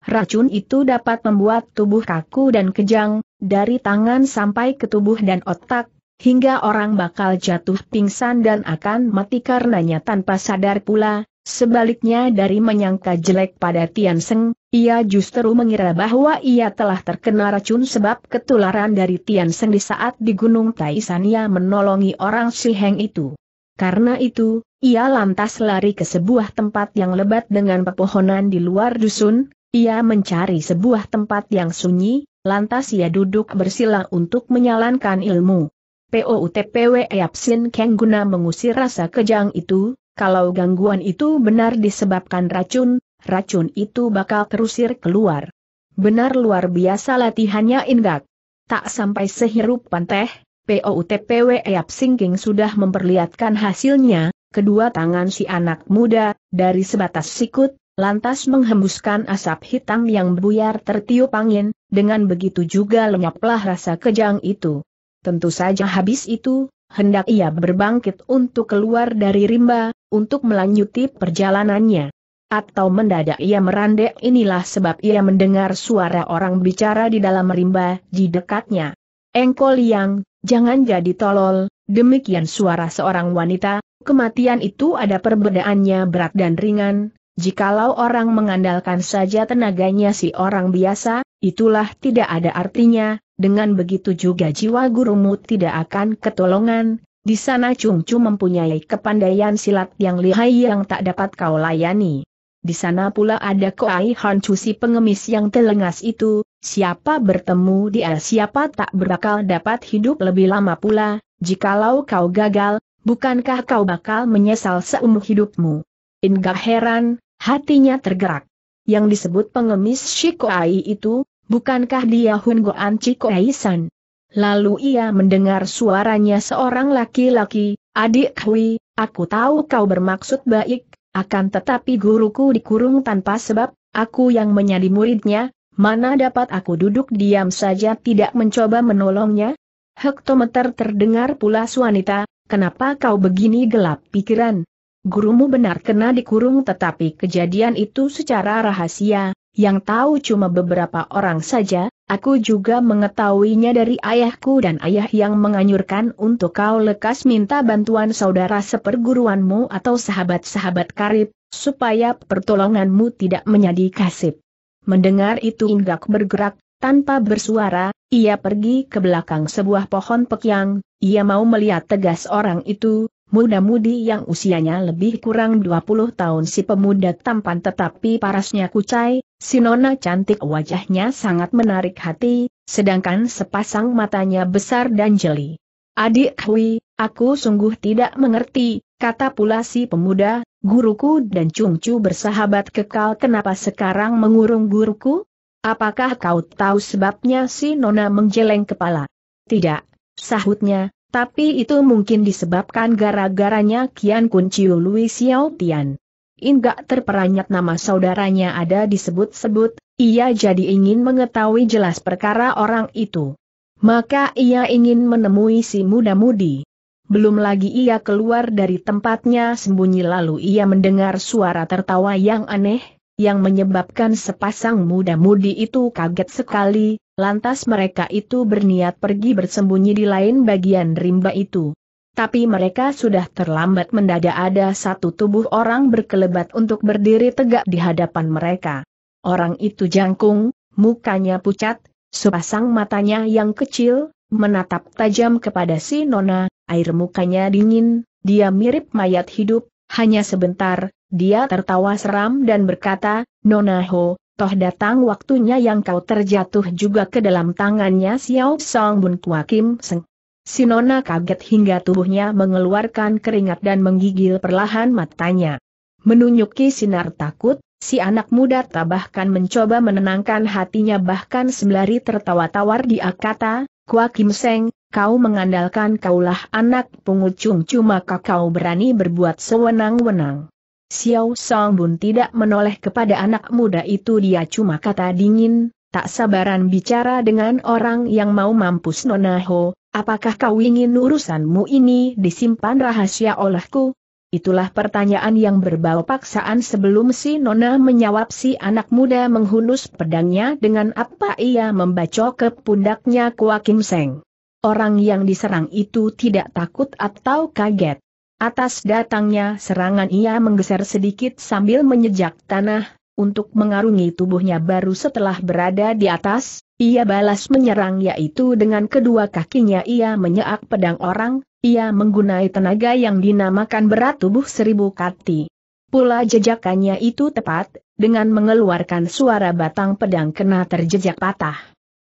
Racun itu dapat membuat tubuh kaku dan kejang, dari tangan sampai ke tubuh dan otak, hingga orang bakal jatuh pingsan dan akan mati karenanya tanpa sadar pula. Sebaliknya dari menyangka jelek pada Tian Seng, ia justru mengira bahwa ia telah terkena racun sebab ketularan dari Tian Seng di saat di Gunung Taisan ia menolongi orang si Heng itu. Karena itu, ia lantas lari ke sebuah tempat yang lebat dengan pepohonan di luar dusun, ia mencari sebuah tempat yang sunyi, lantas ia duduk bersila untuk menyalankan ilmu. POUTPW Yapsin Keng guna mengusir rasa kejang itu, kalau gangguan itu benar disebabkan racun, racun itu bakal terusir keluar. Benar luar biasa latihannya Inggak. Tak sampai sehirup panteh, POUTPW Yapsin Keng sudah memperlihatkan hasilnya, kedua tangan si anak muda, dari sebatas sikut, lantas menghembuskan asap hitam yang buyar tertiup angin, dengan begitu juga lenyaplah rasa kejang itu. Tentu saja habis itu, hendak ia berbangkit untuk keluar dari rimba, untuk melanjuti perjalanannya. Atau mendadak ia merandek inilah sebab ia mendengar suara orang bicara di dalam rimba, di dekatnya. Engkol yang, jangan jadi tolol, demikian suara seorang wanita, kematian itu ada perbedaannya berat dan ringan, Jikalau orang mengandalkan saja tenaganya si orang biasa, itulah tidak ada artinya, dengan begitu juga jiwa gurumu tidak akan ketolongan, di sana Chung Chu mempunyai kepandaian silat yang lihai yang tak dapat kau layani. Di sana pula ada Koai Han Chu si pengemis yang telengas itu, siapa bertemu dia siapa tak berakal dapat hidup lebih lama pula, jikalau kau gagal, bukankah kau bakal menyesal seumur hidupmu? Inga heran, hatinya tergerak. Yang disebut pengemis Shikoai itu, bukankah dia Hun Goan Chikoai-san? Lalu ia mendengar suaranya seorang laki-laki, adik Hui, aku tahu kau bermaksud baik, akan tetapi guruku dikurung tanpa sebab, aku yang menjadi muridnya, mana dapat aku duduk diam saja tidak mencoba menolongnya? Hektometer terdengar pula suanita, kenapa kau begini gelap pikiran? Gurumu benar kena dikurung tetapi kejadian itu secara rahasia, yang tahu cuma beberapa orang saja, aku juga mengetahuinya dari ayahku dan ayah yang menganyurkan untuk kau lekas minta bantuan saudara seperguruanmu atau sahabat-sahabat karib, supaya pertolonganmu tidak menjadi kasip. Mendengar itu Inggak bergerak, tanpa bersuara, ia pergi ke belakang sebuah pohon pekiang, ia mau melihat tegas orang itu, muda-mudi yang usianya lebih kurang 20 tahun si pemuda tampan tetapi parasnya kucai, si nona cantik wajahnya sangat menarik hati, sedangkan sepasang matanya besar dan jeli. Adik Hui, aku sungguh tidak mengerti, kata pula si pemuda, guruku dan Cungcu bersahabat kekal kenapa sekarang mengurung guruku? Apakah kau tahu sebabnya si nona menggeleng kepala? Tidak, sahutnya, tapi itu mungkin disebabkan gara-garanya Kian Kun Chiu Lui Xiao Tian. Inggak terperanyat nama saudaranya ada disebut-sebut, ia jadi ingin mengetahui jelas perkara orang itu. Maka ia ingin menemui si muda-mudi. Belum lagi ia keluar dari tempatnya sembunyi lalu ia mendengar suara tertawa yang aneh, yang menyebabkan sepasang muda-mudi itu kaget sekali, lantas mereka itu berniat pergi bersembunyi di lain bagian rimba itu. Tapi mereka sudah terlambat mendadak ada satu tubuh orang berkelebat untuk berdiri tegak di hadapan mereka. Orang itu jangkung, mukanya pucat, sepasang matanya yang kecil, menatap tajam kepada si nona, air mukanya dingin, dia mirip mayat hidup, hanya sebentar, dia tertawa seram dan berkata, Nona Ho, toh datang waktunya yang kau terjatuh juga ke dalam tangannya Xiao Song Bun Tua Kim Seng. Si Nona kaget hingga tubuhnya mengeluarkan keringat dan menggigil perlahan matanya. Menunjuki sinar takut, si anak muda tabahkan mencoba menenangkan hatinya bahkan sembari tertawa tawar dia kata, Kua Kim Seng, kau mengandalkan kaulah anak pungut cung cuma kau berani berbuat sewenang-wenang. Xiao Song Bun tidak menoleh kepada anak muda itu dia cuma kata dingin, tak sabaran bicara dengan orang yang mau mampus Nona Ho, apakah kau ingin urusanmu ini disimpan rahasia olehku? Itulah pertanyaan yang berbau paksaan sebelum si Nona menyawab si anak muda menghunus pedangnya dengan apa ia membacok ke pundaknya Kua Kim Seng. Orang yang diserang itu tidak takut atau kaget. Atas datangnya serangan ia menggeser sedikit sambil menyejak tanah, untuk mengarungi tubuhnya baru setelah berada di atas, ia balas menyerang yaitu dengan kedua kakinya ia menyeak pedang orang, ia menggunai tenaga yang dinamakan berat tubuh seribu kati. Pula jejakannya itu tepat, dengan mengeluarkan suara batang pedang kena terjejak patah.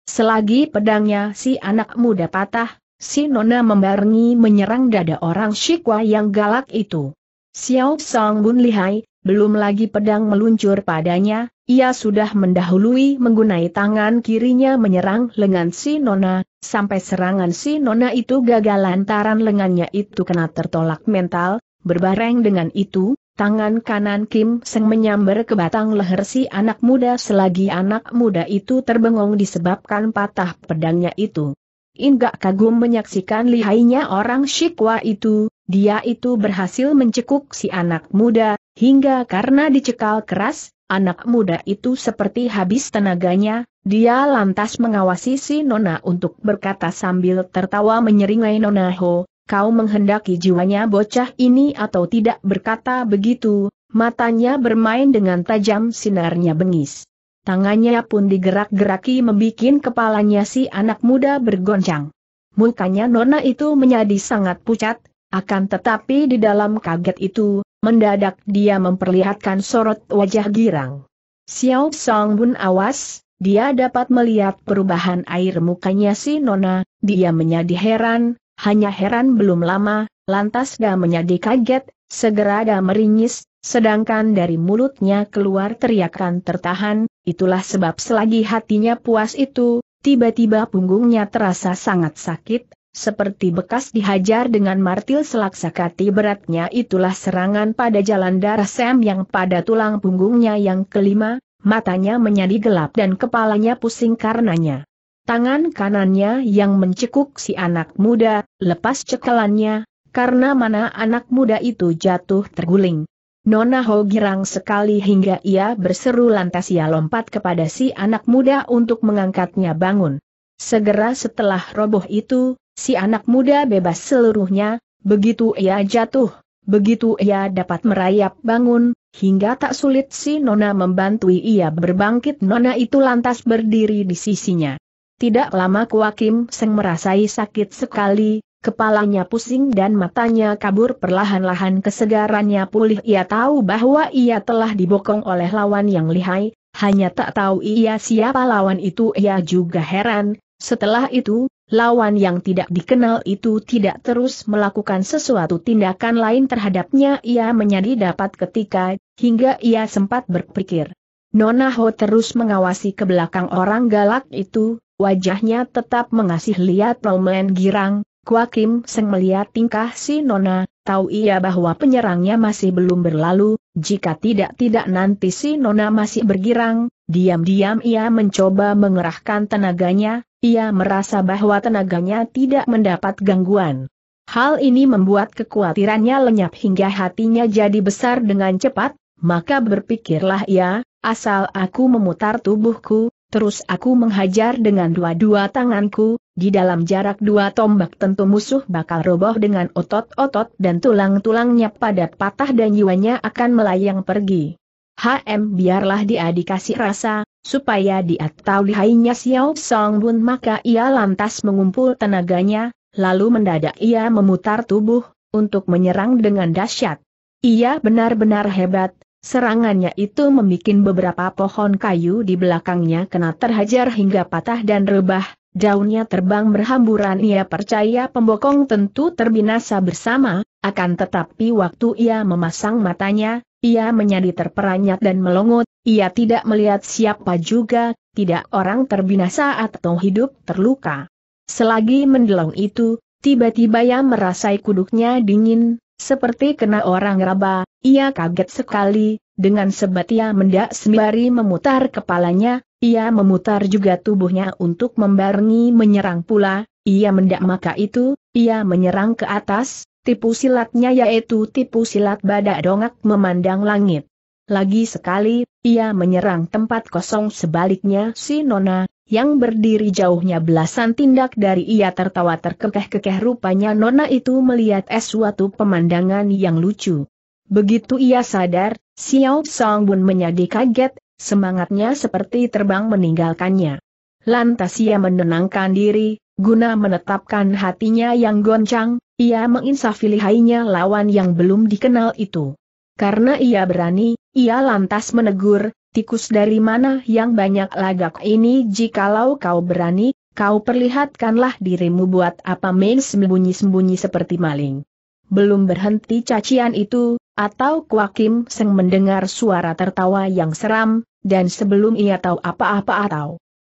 Selagi pedangnya si anak muda patah, Si Nona membarengi menyerang dada orang Shikwa yang galak itu. Xiao Song Bun lihai, belum lagi pedang meluncur padanya, ia sudah mendahului menggunai tangan kirinya menyerang lengan si Nona, sampai serangan si Nona itu gagal lantaran lengannya itu kena tertolak mental, berbareng dengan itu, tangan kanan Kim Seng menyambar ke batang leher si anak muda selagi anak muda itu terbengong disebabkan patah pedangnya itu. Inggak kagum menyaksikan lihainya orang Shikwa itu, dia itu berhasil mencekuk si anak muda, hingga karena dicekal keras, anak muda itu seperti habis tenaganya, dia lantas mengawasi si Nona untuk berkata sambil tertawa menyeringai Nona Ho, kau menghendaki jiwanya bocah ini atau tidak berkata begitu, matanya bermain dengan tajam sinarnya bengis. Tangannya pun digerak-geraki membikin kepalanya si anak muda bergoncang. Mukanya nona itu menjadi sangat pucat, akan tetapi di dalam kaget itu, mendadak dia memperlihatkan sorot wajah girang. Xiao Song Bun awas, dia dapat melihat perubahan air mukanya si nona, dia menjadi heran, hanya heran belum lama, lantas dia menjadi kaget, segera dia meringis, sedangkan dari mulutnya keluar teriakan tertahan, itulah sebab selagi hatinya puas itu, tiba-tiba punggungnya terasa sangat sakit, seperti bekas dihajar dengan martil selaksakati beratnya itulah serangan pada jalan darah Sam yang pada tulang punggungnya yang kelima, matanya menjadi gelap dan kepalanya pusing karenanya. Tangan kanannya yang mencekuk si anak muda, lepas cekelannya, karena mana anak muda itu jatuh terguling. Nona Ho girang sekali hingga ia berseru lantas ia lompat kepada si anak muda untuk mengangkatnya bangun. Segera setelah roboh itu, si anak muda bebas seluruhnya, begitu ia jatuh, begitu ia dapat merayap bangun, hingga tak sulit si Nona membantu ia berbangkit Nona itu lantas berdiri di sisinya. Tidak lama Kuakim Seng merasai sakit sekali, Kepalanya pusing dan matanya kabur perlahan-lahan kesegarannya pulih. Ia tahu bahwa ia telah dibokong oleh lawan yang lihai, hanya tak tahu ia siapa lawan itu. Ia juga heran, setelah itu, lawan yang tidak dikenal itu tidak terus melakukan sesuatu tindakan lain terhadapnya. Ia menjadi dapat ketika, hingga ia sempat berpikir. Nona Ho terus mengawasi ke belakang orang galak itu, wajahnya tetap mengasih lihat Roman girang, Kwa Kim Seng melihat tingkah si Nona, tahu ia bahwa penyerangnya masih belum berlalu, jika tidak-tidak nanti si Nona masih bergirang, diam-diam ia mencoba mengerahkan tenaganya, ia merasa bahwa tenaganya tidak mendapat gangguan. Hal ini membuat kekhawatirannya lenyap hingga hatinya jadi besar dengan cepat, maka berpikirlah ia, asal aku memutar tubuhku, terus aku menghajar dengan dua-dua tanganku, di dalam jarak dua tombak tentu musuh bakal roboh dengan otot-otot dan tulang-tulangnya pada patah dan jiwanya akan melayang pergi. HM biarlah dia dikasih rasa, supaya dia tahu lihainya Xiao Song Bun maka ia lantas mengumpul tenaganya, lalu mendadak ia memutar tubuh, untuk menyerang dengan dahsyat. Ia benar-benar hebat, Serangannya itu membuat beberapa pohon kayu di belakangnya kena terhajar hingga patah dan rebah, daunnya terbang berhamburan ia percaya pembokong tentu terbinasa bersama, akan tetapi waktu ia memasang matanya, ia menjadi terperanyat dan melongot, ia tidak melihat siapa juga, tidak orang terbinasa atau hidup terluka. Selagi mendelong itu, tiba-tiba ia merasai kuduknya dingin, seperti kena orang raba, ia kaget sekali, dengan sebat ia mendak sembari memutar kepalanya, ia memutar juga tubuhnya untuk membarengi menyerang pula, ia mendak maka itu, ia menyerang ke atas, tipu silatnya yaitu tipu silat badak dongak memandang langit. Lagi sekali, ia menyerang tempat kosong sebaliknya si Nona, yang berdiri jauhnya belasan tindak dari ia tertawa terkekeh-kekeh rupanya nona itu melihat es suatu pemandangan yang lucu. Begitu ia sadar, Xiao Song Bun menjadi kaget, semangatnya seperti terbang meninggalkannya. Lantas ia menenangkan diri, guna menetapkan hatinya yang goncang, ia menginsafi lihainya lawan yang belum dikenal itu. Karena ia berani, ia lantas menegur, tikus dari mana yang banyak lagak ini jikalau kau berani, kau perlihatkanlah dirimu buat apa main sembunyi-sembunyi seperti maling. Belum berhenti cacian itu, atau Kuakim Seng mendengar suara tertawa yang seram, dan sebelum ia tahu apa-apa atau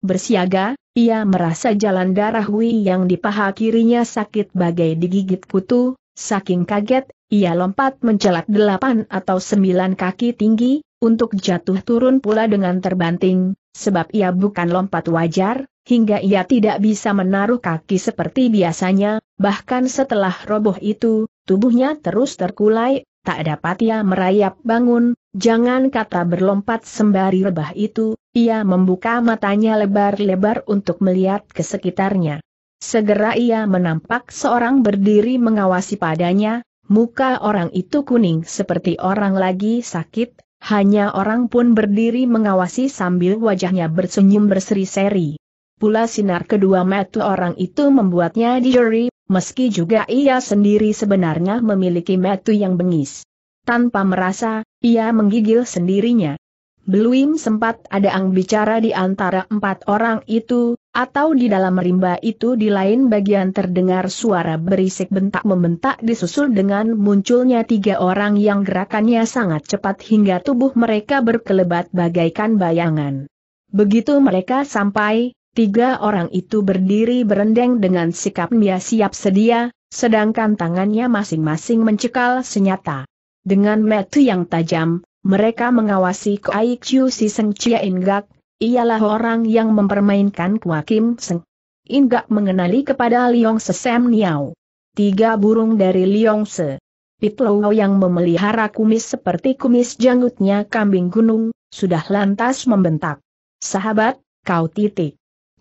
bersiaga, ia merasa jalan darah Wi yang di paha kirinya sakit bagai digigit kutu, saking kaget, ia lompat mencelat delapan atau sembilan kaki tinggi, untuk jatuh turun pula dengan terbanting, sebab ia bukan lompat wajar, hingga ia tidak bisa menaruh kaki seperti biasanya, bahkan setelah roboh itu, tubuhnya terus terkulai, tak dapat ia merayap bangun, jangan kata berlompat sembari rebah itu, ia membuka matanya lebar-lebar untuk melihat ke sekitarnya. Segera ia menampak seorang berdiri mengawasi padanya, muka orang itu kuning seperti orang lagi sakit, hanya orang pun berdiri mengawasi sambil wajahnya bersenyum berseri-seri. Pula sinar kedua mata orang itu membuatnya dijeri, meski juga ia sendiri sebenarnya memiliki mata yang bengis. Tanpa merasa, ia menggigil sendirinya. Belum sempat ada ang bicara di antara empat orang itu, atau di dalam rimba itu di lain bagian terdengar suara berisik bentak-membentak disusul dengan munculnya tiga orang yang gerakannya sangat cepat hingga tubuh mereka berkelebat bagaikan bayangan. Begitu mereka sampai, tiga orang itu berdiri berendeng dengan sikap mia siap sedia, sedangkan tangannya masing-masing mencekal senjata. Dengan metu yang tajam, mereka mengawasi Kuai Chiu Si Seng Chia Inggak, ialah orang yang mempermainkan Kua Kim Seng. Inggak mengenali kepada Liong Se Sem Niao. Tiga burung dari Liong Se. Pitlow yang memelihara kumis seperti kumis janggutnya kambing gunung, sudah lantas membentak. Sahabat, kau titik.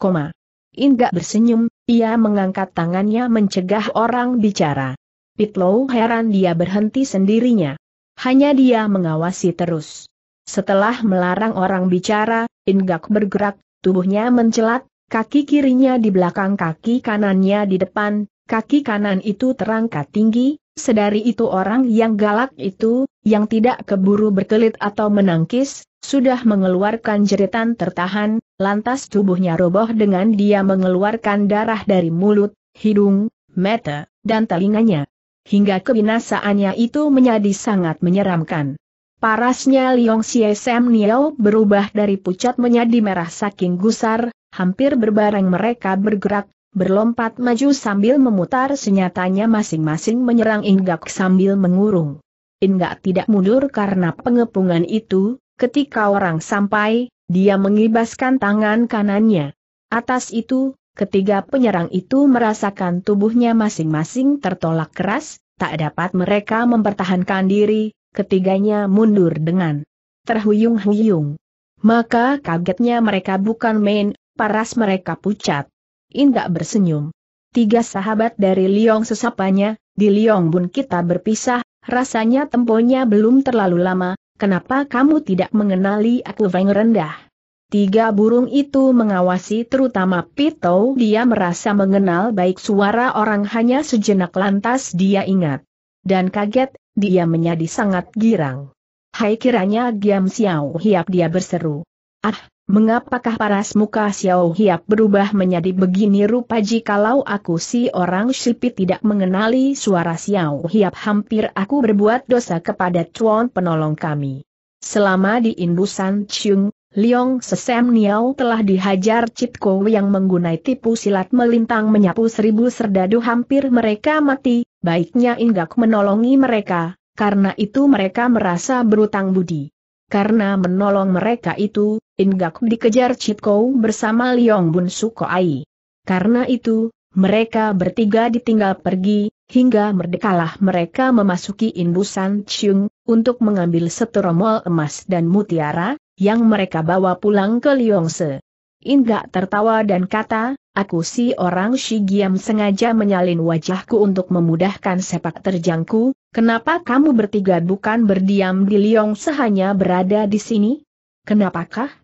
Koma. Inggak bersenyum, ia mengangkat tangannya mencegah orang bicara. Pitlow heran dia berhenti sendirinya. Hanya dia mengawasi terus. Setelah melarang orang bicara, Inggak bergerak, tubuhnya mencelat, kaki kirinya di belakang kaki kanannya di depan, kaki kanan itu terangkat tinggi, sedari itu orang yang galak itu, yang tidak keburu berkelit atau menangkis, sudah mengeluarkan jeritan tertahan, lantas tubuhnya roboh dengan dia mengeluarkan darah dari mulut, hidung, mata, dan telinganya. Hingga kebinasaannya itu menjadi sangat menyeramkan. Parasnya Liong Xie Sem Niao berubah dari pucat menjadi merah saking gusar, hampir berbareng mereka bergerak, berlompat maju sambil memutar senjatanya masing-masing menyerang Inggak sambil mengurung. Inggak tidak mundur karena pengepungan itu, ketika orang sampai, dia mengibaskan tangan kanannya. Atas itu, ketiga penyerang itu merasakan tubuhnya masing-masing tertolak keras, tak dapat mereka mempertahankan diri, ketiganya mundur dengan terhuyung-huyung. Maka kagetnya mereka bukan main, paras mereka pucat. Indak bersenyum. Tiga sahabat dari Liong sesapanya, di Liong Bun kita berpisah, rasanya temponya belum terlalu lama, kenapa kamu tidak mengenali aku Feng rendah? Tiga burung itu mengawasi terutama Pito dia merasa mengenal baik suara orang hanya sejenak lantas dia ingat. Dan kaget, dia menjadi sangat girang. Hai kiranya Giam Xiao Hiap dia berseru. Ah, mengapakah paras muka Xiao Hiap berubah menjadi begini rupa jikalau aku si orang sipit tidak mengenali suara Xiao Hiap hampir aku berbuat dosa kepada Tuan penolong kami. Selama di Indusan Chung, Liong Sesem Niao telah dihajar Citko yang menggunai tipu silat melintang menyapu seribu serdadu hampir mereka mati, baiknya Inggak menolongi mereka, karena itu mereka merasa berutang budi. Karena menolong mereka itu, Inggak dikejar Citko bersama Liong Bun Sukoai. Karena itu, mereka bertiga ditinggal pergi, hingga merdekalah mereka memasuki Indusan Chung, untuk mengambil seteromol emas dan mutiara, yang mereka bawa pulang ke Liongse. Inggak tertawa dan kata, aku si orang Shigiam sengaja menyalin wajahku untuk memudahkan sepak terjangku, kenapa kamu bertiga bukan berdiam di Liongse hanya berada di sini? Kenapakah?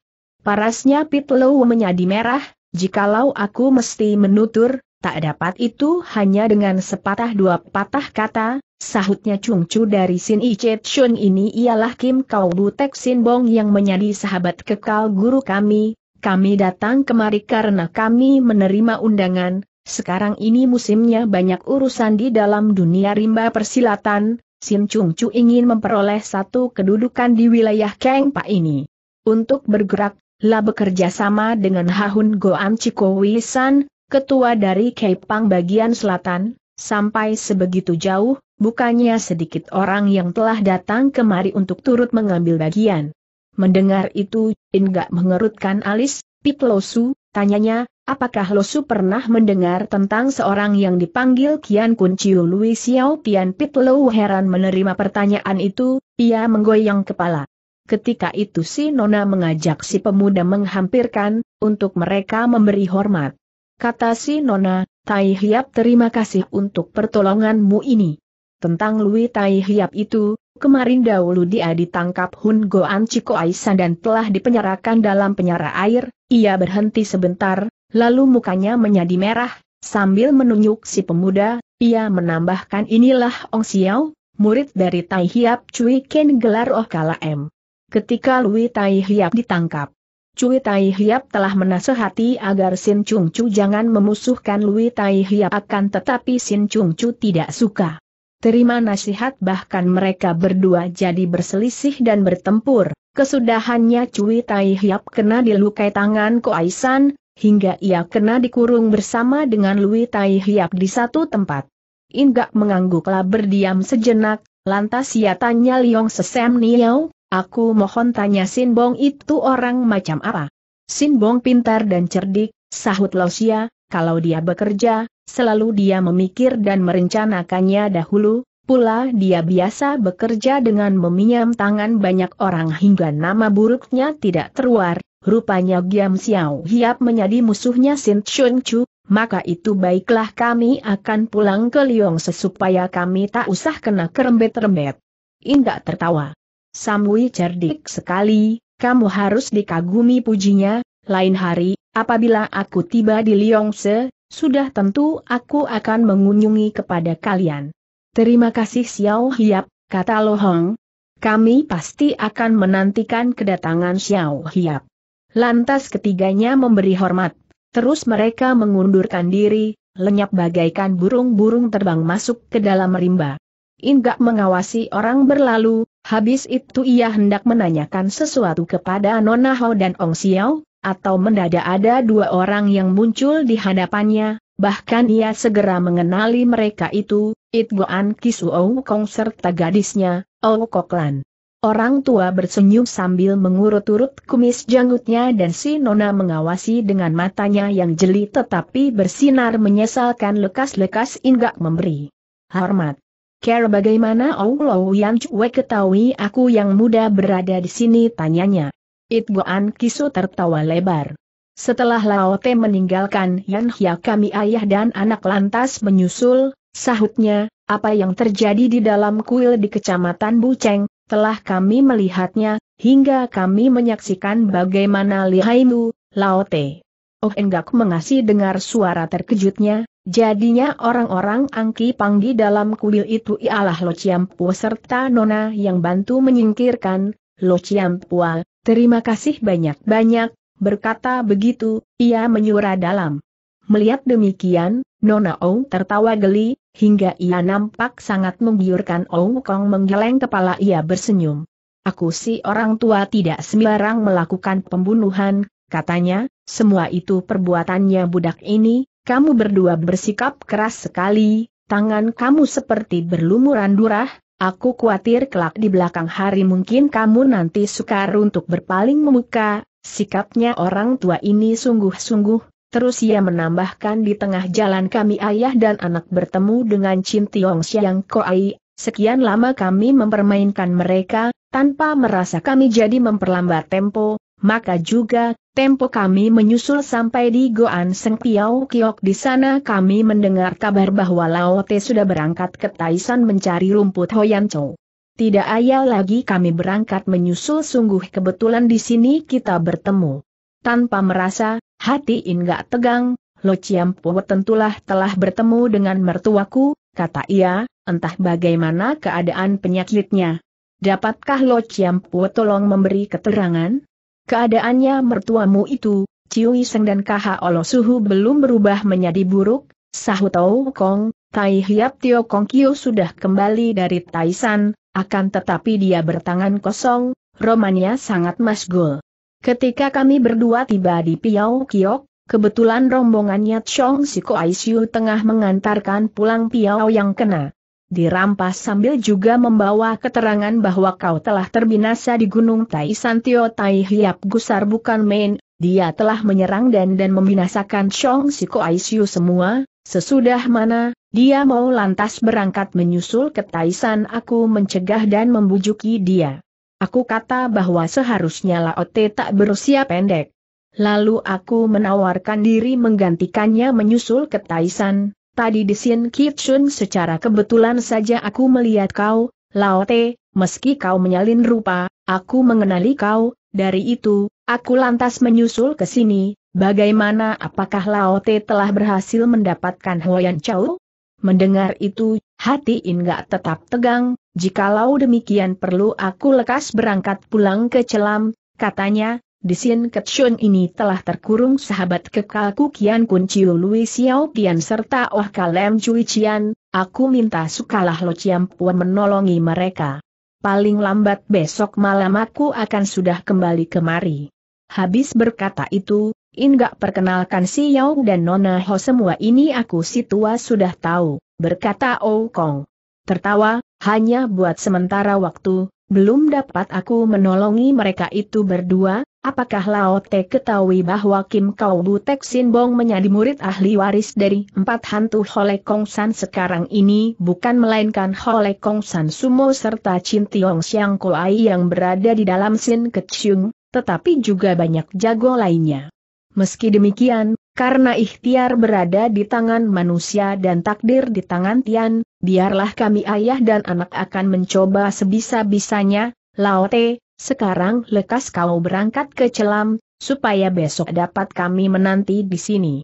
Parasnya Pitlow menjadi merah, jikalau aku mesti menutur, tak dapat itu hanya dengan sepatah dua patah kata, Sahutnya Chung Chu dari Sin Ichet Shun ini ialah Kim Kau Butek Sin Bong yang menjadi sahabat kekal guru kami, kami datang kemari karena kami menerima undangan, sekarang ini musimnya banyak urusan di dalam dunia rimba persilatan, Sin Chung Chu ingin memperoleh satu kedudukan di wilayah Kang Pak ini. Untuk bergerak, lah bekerja sama dengan Hahun Goan Chiko Wisan, ketua dari Kaipang bagian selatan, sampai sebegitu jauh, bukannya sedikit orang yang telah datang kemari untuk turut mengambil bagian. Mendengar itu, Inggak mengerutkan alis, Pit Losu, tanyanya, apakah Losu pernah mendengar tentang seorang yang dipanggil Kian Kun Chiu Lui Xiao Tian Pit Lo heran menerima pertanyaan itu, ia menggoyang kepala. Ketika itu si Nona mengajak si pemuda menghampirkan, untuk mereka memberi hormat. Kata si Nona, Tai Hiap terima kasih untuk pertolonganmu ini. Tentang Lui Tai Hiap itu, kemarin dahulu dia ditangkap Hun Goan Ciko Aisan dan telah dipenjarakan dalam penyara air, ia berhenti sebentar, lalu mukanya menjadi merah, sambil menunjuk si pemuda, ia menambahkan inilah Ong Xiao, murid dari Tai Hiap Cui Ken gelar Oh Kala M. Ketika Lui Tai Hiap ditangkap, Cui Tai Hiap telah menasehati agar Sin Chung Chu jangan memusuhkan Lui Tai Hiap akan tetapi Sin Chung Chu tidak suka. Terima nasihat bahkan mereka berdua jadi berselisih dan bertempur. Kesudahannya Cui Tai Hiap kena dilukai tangan Ko Aisan, hingga ia kena dikurung bersama dengan Lui Tai Hiap di satu tempat. Inggak mengangguklah berdiam sejenak, lantas ia tanya Liong Sesem Niao, Aku mohon tanya Sinbong itu orang macam apa? Sinbong pintar dan cerdik, sahut Losia, kalau dia bekerja, selalu dia memikir dan merencanakannya dahulu, pula dia biasa bekerja dengan meminjam tangan banyak orang hingga nama buruknya tidak terluar, rupanya Giam Xiao Hiap menjadi musuhnya Sin Chun Chu, maka itu baiklah kami akan pulang ke Liong sesupaya kami tak usah kena kerembet-rembet. Inggak tertawa. Samui cerdik sekali, kamu harus dikagumi pujinya, lain hari, apabila aku tiba di Liongse, sudah tentu aku akan mengunjungi kepada kalian. Terima kasih Xiao Hiap, kata Lohong. Kami pasti akan menantikan kedatangan Xiao Hiap. Lantas ketiganya memberi hormat, terus mereka mengundurkan diri, lenyap bagaikan burung-burung terbang masuk ke dalam rimba. Inggak mengawasi orang berlalu, habis itu ia hendak menanyakan sesuatu kepada Nona Hao dan Ong Xiao, atau mendadak ada dua orang yang muncul di hadapannya, bahkan ia segera mengenali mereka itu, It Goan Kisuo Kong serta gadisnya, Ou Koklan. Orang tua bersenyum sambil mengurut-urut kumis janggutnya dan si Nona mengawasi dengan matanya yang jeli tetapi bersinar menyesalkan lekas-lekas Inggak memberi hormat. Care bagaimana Oulo Yang Cue ketahui aku yang muda berada di sini tanyanya. It Goan Kisu tertawa lebar. Setelah Lao Te meninggalkan Yan Hia kami ayah dan anak lantas menyusul, sahutnya, apa yang terjadi di dalam kuil di kecamatan Buceng, telah kami melihatnya, hingga kami menyaksikan bagaimana lihaimu, Lao Te. Oh enggak mengasih dengar suara terkejutnya, Jadinya orang-orang Angki Panggi dalam kuil itu ialah Lo Ciampu serta Nona yang bantu menyingkirkan, Lo Ciampu, terima kasih banyak-banyak, berkata begitu, ia menyura dalam. Melihat demikian, Nona Ong tertawa geli, hingga ia nampak sangat menggiurkan Ong Kong menggeleng kepala ia bersenyum. Aku si orang tua tidak sembarang melakukan pembunuhan, katanya, semua itu perbuatannya budak ini, kamu berdua bersikap keras sekali, tangan kamu seperti berlumuran durah, aku khawatir kelak di belakang hari mungkin kamu nanti sukar untuk berpaling memuka, sikapnya orang tua ini sungguh-sungguh, terus ia menambahkan di tengah jalan kami ayah dan anak bertemu dengan Chin Tiong Siang Koai, sekian lama kami mempermainkan mereka, tanpa merasa kami jadi memperlambat tempo, maka juga, tempo kami menyusul sampai di Goan Seng Piao Kiok di sana kami mendengar kabar bahwa Lao Te sudah berangkat ke Taisan mencari rumput Hoyan Chou. Tidak ayal lagi kami berangkat menyusul sungguh kebetulan di sini kita bertemu. Tanpa merasa, hati Inggak tegang, Lo Ciampu tentulah telah bertemu dengan mertuaku, kata ia, entah bagaimana keadaan penyakitnya. Dapatkah Lo Ciampu tolong memberi keterangan? Keadaannya mertuamu itu, Ciui Seng dan KH Olo suhu belum berubah menjadi buruk, sahut Tau Kong, Tai Hiap Tio Kong Kio sudah kembali dari Taisan, akan tetapi dia bertangan kosong, romannya sangat masgul. Ketika kami berdua tiba di Piao Kiok, kebetulan rombongannya Chong Siko Aisyu tengah mengantarkan pulang Piao yang kena. Dirampas sambil juga membawa keterangan bahwa kau telah terbinasa di Gunung Tai Santio Tai Hiap Gusar bukan main, dia telah menyerang dan dan membinasakan Chong Siko Aisyu semua, sesudah mana, dia mau lantas berangkat menyusul ke Taisan aku mencegah dan membujuki dia. Aku kata bahwa seharusnya Laote tak berusia pendek. Lalu aku menawarkan diri menggantikannya menyusul ke Taisan, Tadi di Sin Kitchen secara kebetulan saja aku melihat kau, Lao Te, meski kau menyalin rupa, aku mengenali kau, dari itu, aku lantas menyusul ke sini, bagaimana apakah Lao Te telah berhasil mendapatkan Hoyan Chow? Mendengar itu, hati Inggak tetap tegang, jikalau demikian perlu aku lekas berangkat pulang ke Celam, katanya, di Sin Ketchun ini telah terkurung sahabat kekalku Kian Kun Chiu Lui Xiao Tian serta Oh Kalem Cui Cian, aku minta sukalah Lo Chiam Puan menolongi mereka. Paling lambat besok malam aku akan sudah kembali kemari. Habis berkata itu, Inggak perkenalkan si Yao dan Nona Ho semua ini aku si tua sudah tahu, berkata Oh Kong. Tertawa, hanya buat sementara waktu, belum dapat aku menolongi mereka itu berdua, Apakah Lao Te ketahui bahwa Kim Kau Bu Tek Sin Bong menjadi murid ahli waris dari empat hantu Hole Kong San sekarang ini bukan melainkan Hole Kong San Sumo serta Chin Tiong Siang Koai yang berada di dalam Sin Kecung, tetapi juga banyak jago lainnya. Meski demikian, karena ikhtiar berada di tangan manusia dan takdir di tangan Tian, biarlah kami ayah dan anak akan mencoba sebisa-bisanya, Lao Te, sekarang lekas kau berangkat ke Celam, supaya besok dapat kami menanti di sini.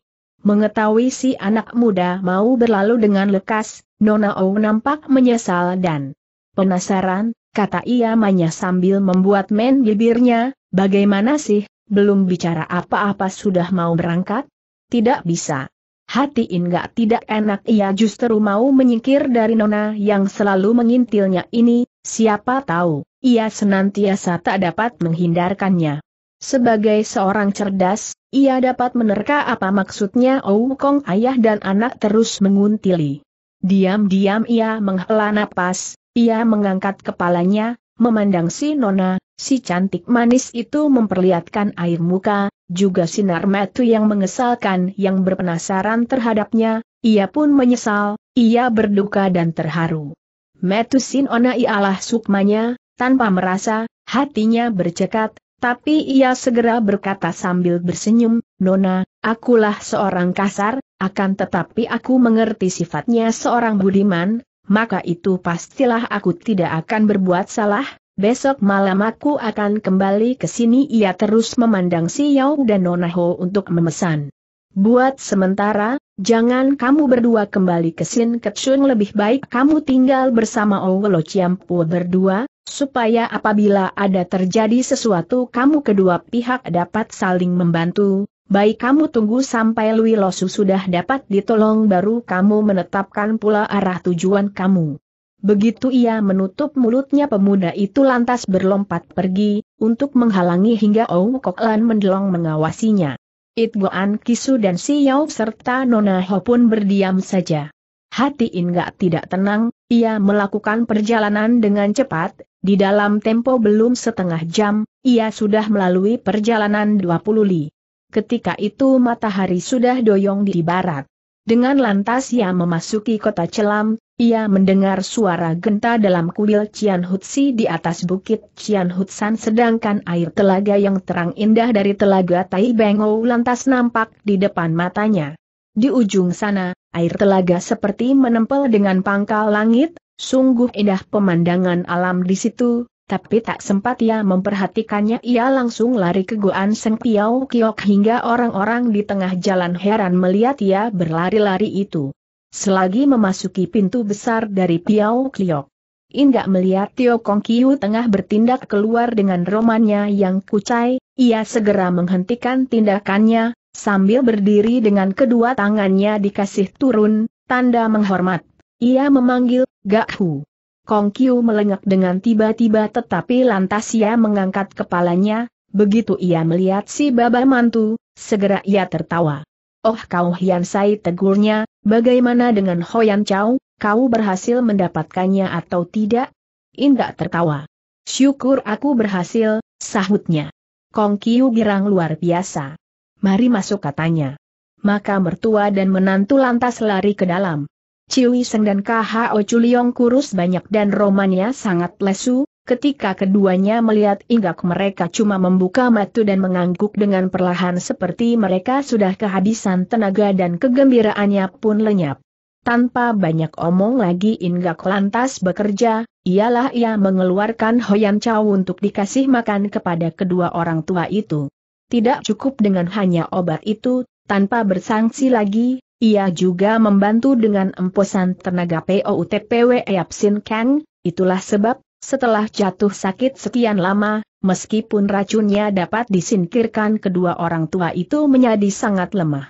Mengetahui si anak muda mau berlalu dengan lekas, Nona Ou nampak menyesal dan penasaran, kata ia Manya sambil membuat men bibirnya, bagaimana sih, belum bicara apa-apa sudah mau berangkat? Tidak bisa. Hati Inga tidak enak ia justru mau menyingkir dari Nona yang selalu mengintilnya ini, siapa tahu ia senantiasa tak dapat menghindarkannya. Sebagai seorang cerdas, ia dapat menerka apa maksudnya Ou Kong ayah dan anak terus menguntili. Diam-diam ia menghela napas, ia mengangkat kepalanya, memandang si Nona, si cantik manis itu memperlihatkan air muka, juga sinar mata yang mengesalkan yang berpenasaran terhadapnya, ia pun menyesal, ia berduka dan terharu. Metu Sin Ona ialah sukmanya, tanpa merasa, hatinya bercekat, tapi ia segera berkata sambil bersenyum, Nona, akulah seorang kasar, akan tetapi aku mengerti sifatnya seorang budiman, maka itu pastilah aku tidak akan berbuat salah, besok malam aku akan kembali ke sini. Ia terus memandang si Yao dan Nona Ho untuk memesan. Buat sementara, jangan kamu berdua kembali ke Sin Ketsun. Lebih baik kamu tinggal bersama Owelo Ciampu berdua, supaya apabila ada terjadi sesuatu kamu kedua pihak dapat saling membantu, baik kamu tunggu sampai Lui Losu sudah dapat ditolong baru kamu menetapkan pula arah tujuan kamu. Begitu ia menutup mulutnya pemuda itu lantas berlompat pergi, untuk menghalangi hingga Ou Kok Lan mendelong mengawasinya. It Goan Kisu dan Si Yao serta Nona Ho pun berdiam saja. Hati Inga tidak tenang, ia melakukan perjalanan dengan cepat, di dalam tempo belum setengah jam, ia sudah melalui perjalanan 20 li. Ketika itu matahari sudah doyong di barat. Dengan lantas ia memasuki kota Celam, ia mendengar suara genta dalam kuil Cian Hutsi di atas bukit Cian Hutsan sedangkan air telaga yang terang indah dari telaga Tai Bengou lantas nampak di depan matanya. Di ujung sana, air telaga seperti menempel dengan pangkal langit, Sungguh indah pemandangan alam di situ, tapi tak sempat ia memperhatikannya ia langsung lari ke Goan Seng Piao Kiok hingga orang-orang di tengah jalan heran melihat ia berlari-lari itu. Selagi memasuki pintu besar dari Piao Kiok. Inggak melihat Tio Kong Kiu tengah bertindak keluar dengan romannya yang kucai, ia segera menghentikan tindakannya, sambil berdiri dengan kedua tangannya dikasih turun, tanda menghormat. Ia memanggil, Gak Hu. Kong Kiu melengak dengan tiba-tiba tetapi lantas ia mengangkat kepalanya, begitu ia melihat si baba mantu, segera ia tertawa. Oh kau Hian Sai tegurnya, bagaimana dengan Hoyan Chow, kau berhasil mendapatkannya atau tidak? Indah tertawa. Syukur aku berhasil, sahutnya. Kong Kiu girang luar biasa. Mari masuk katanya. Maka mertua dan menantu lantas lari ke dalam. Ciwi Seng dan KHO Culiong kurus banyak dan romannya sangat lesu, ketika keduanya melihat inggak mereka cuma membuka mata dan mengangguk dengan perlahan seperti mereka sudah kehabisan tenaga dan kegembiraannya pun lenyap. Tanpa banyak omong lagi Inggak lantas bekerja, ialah ia mengeluarkan Hoyan Chow untuk dikasih makan kepada kedua orang tua itu. Tidak cukup dengan hanya obat itu, tanpa bersangsi lagi, ia juga membantu dengan emposan tenaga POUTPW Sin Kang, itulah sebab, setelah jatuh sakit sekian lama, meskipun racunnya dapat disingkirkan kedua orang tua itu menjadi sangat lemah.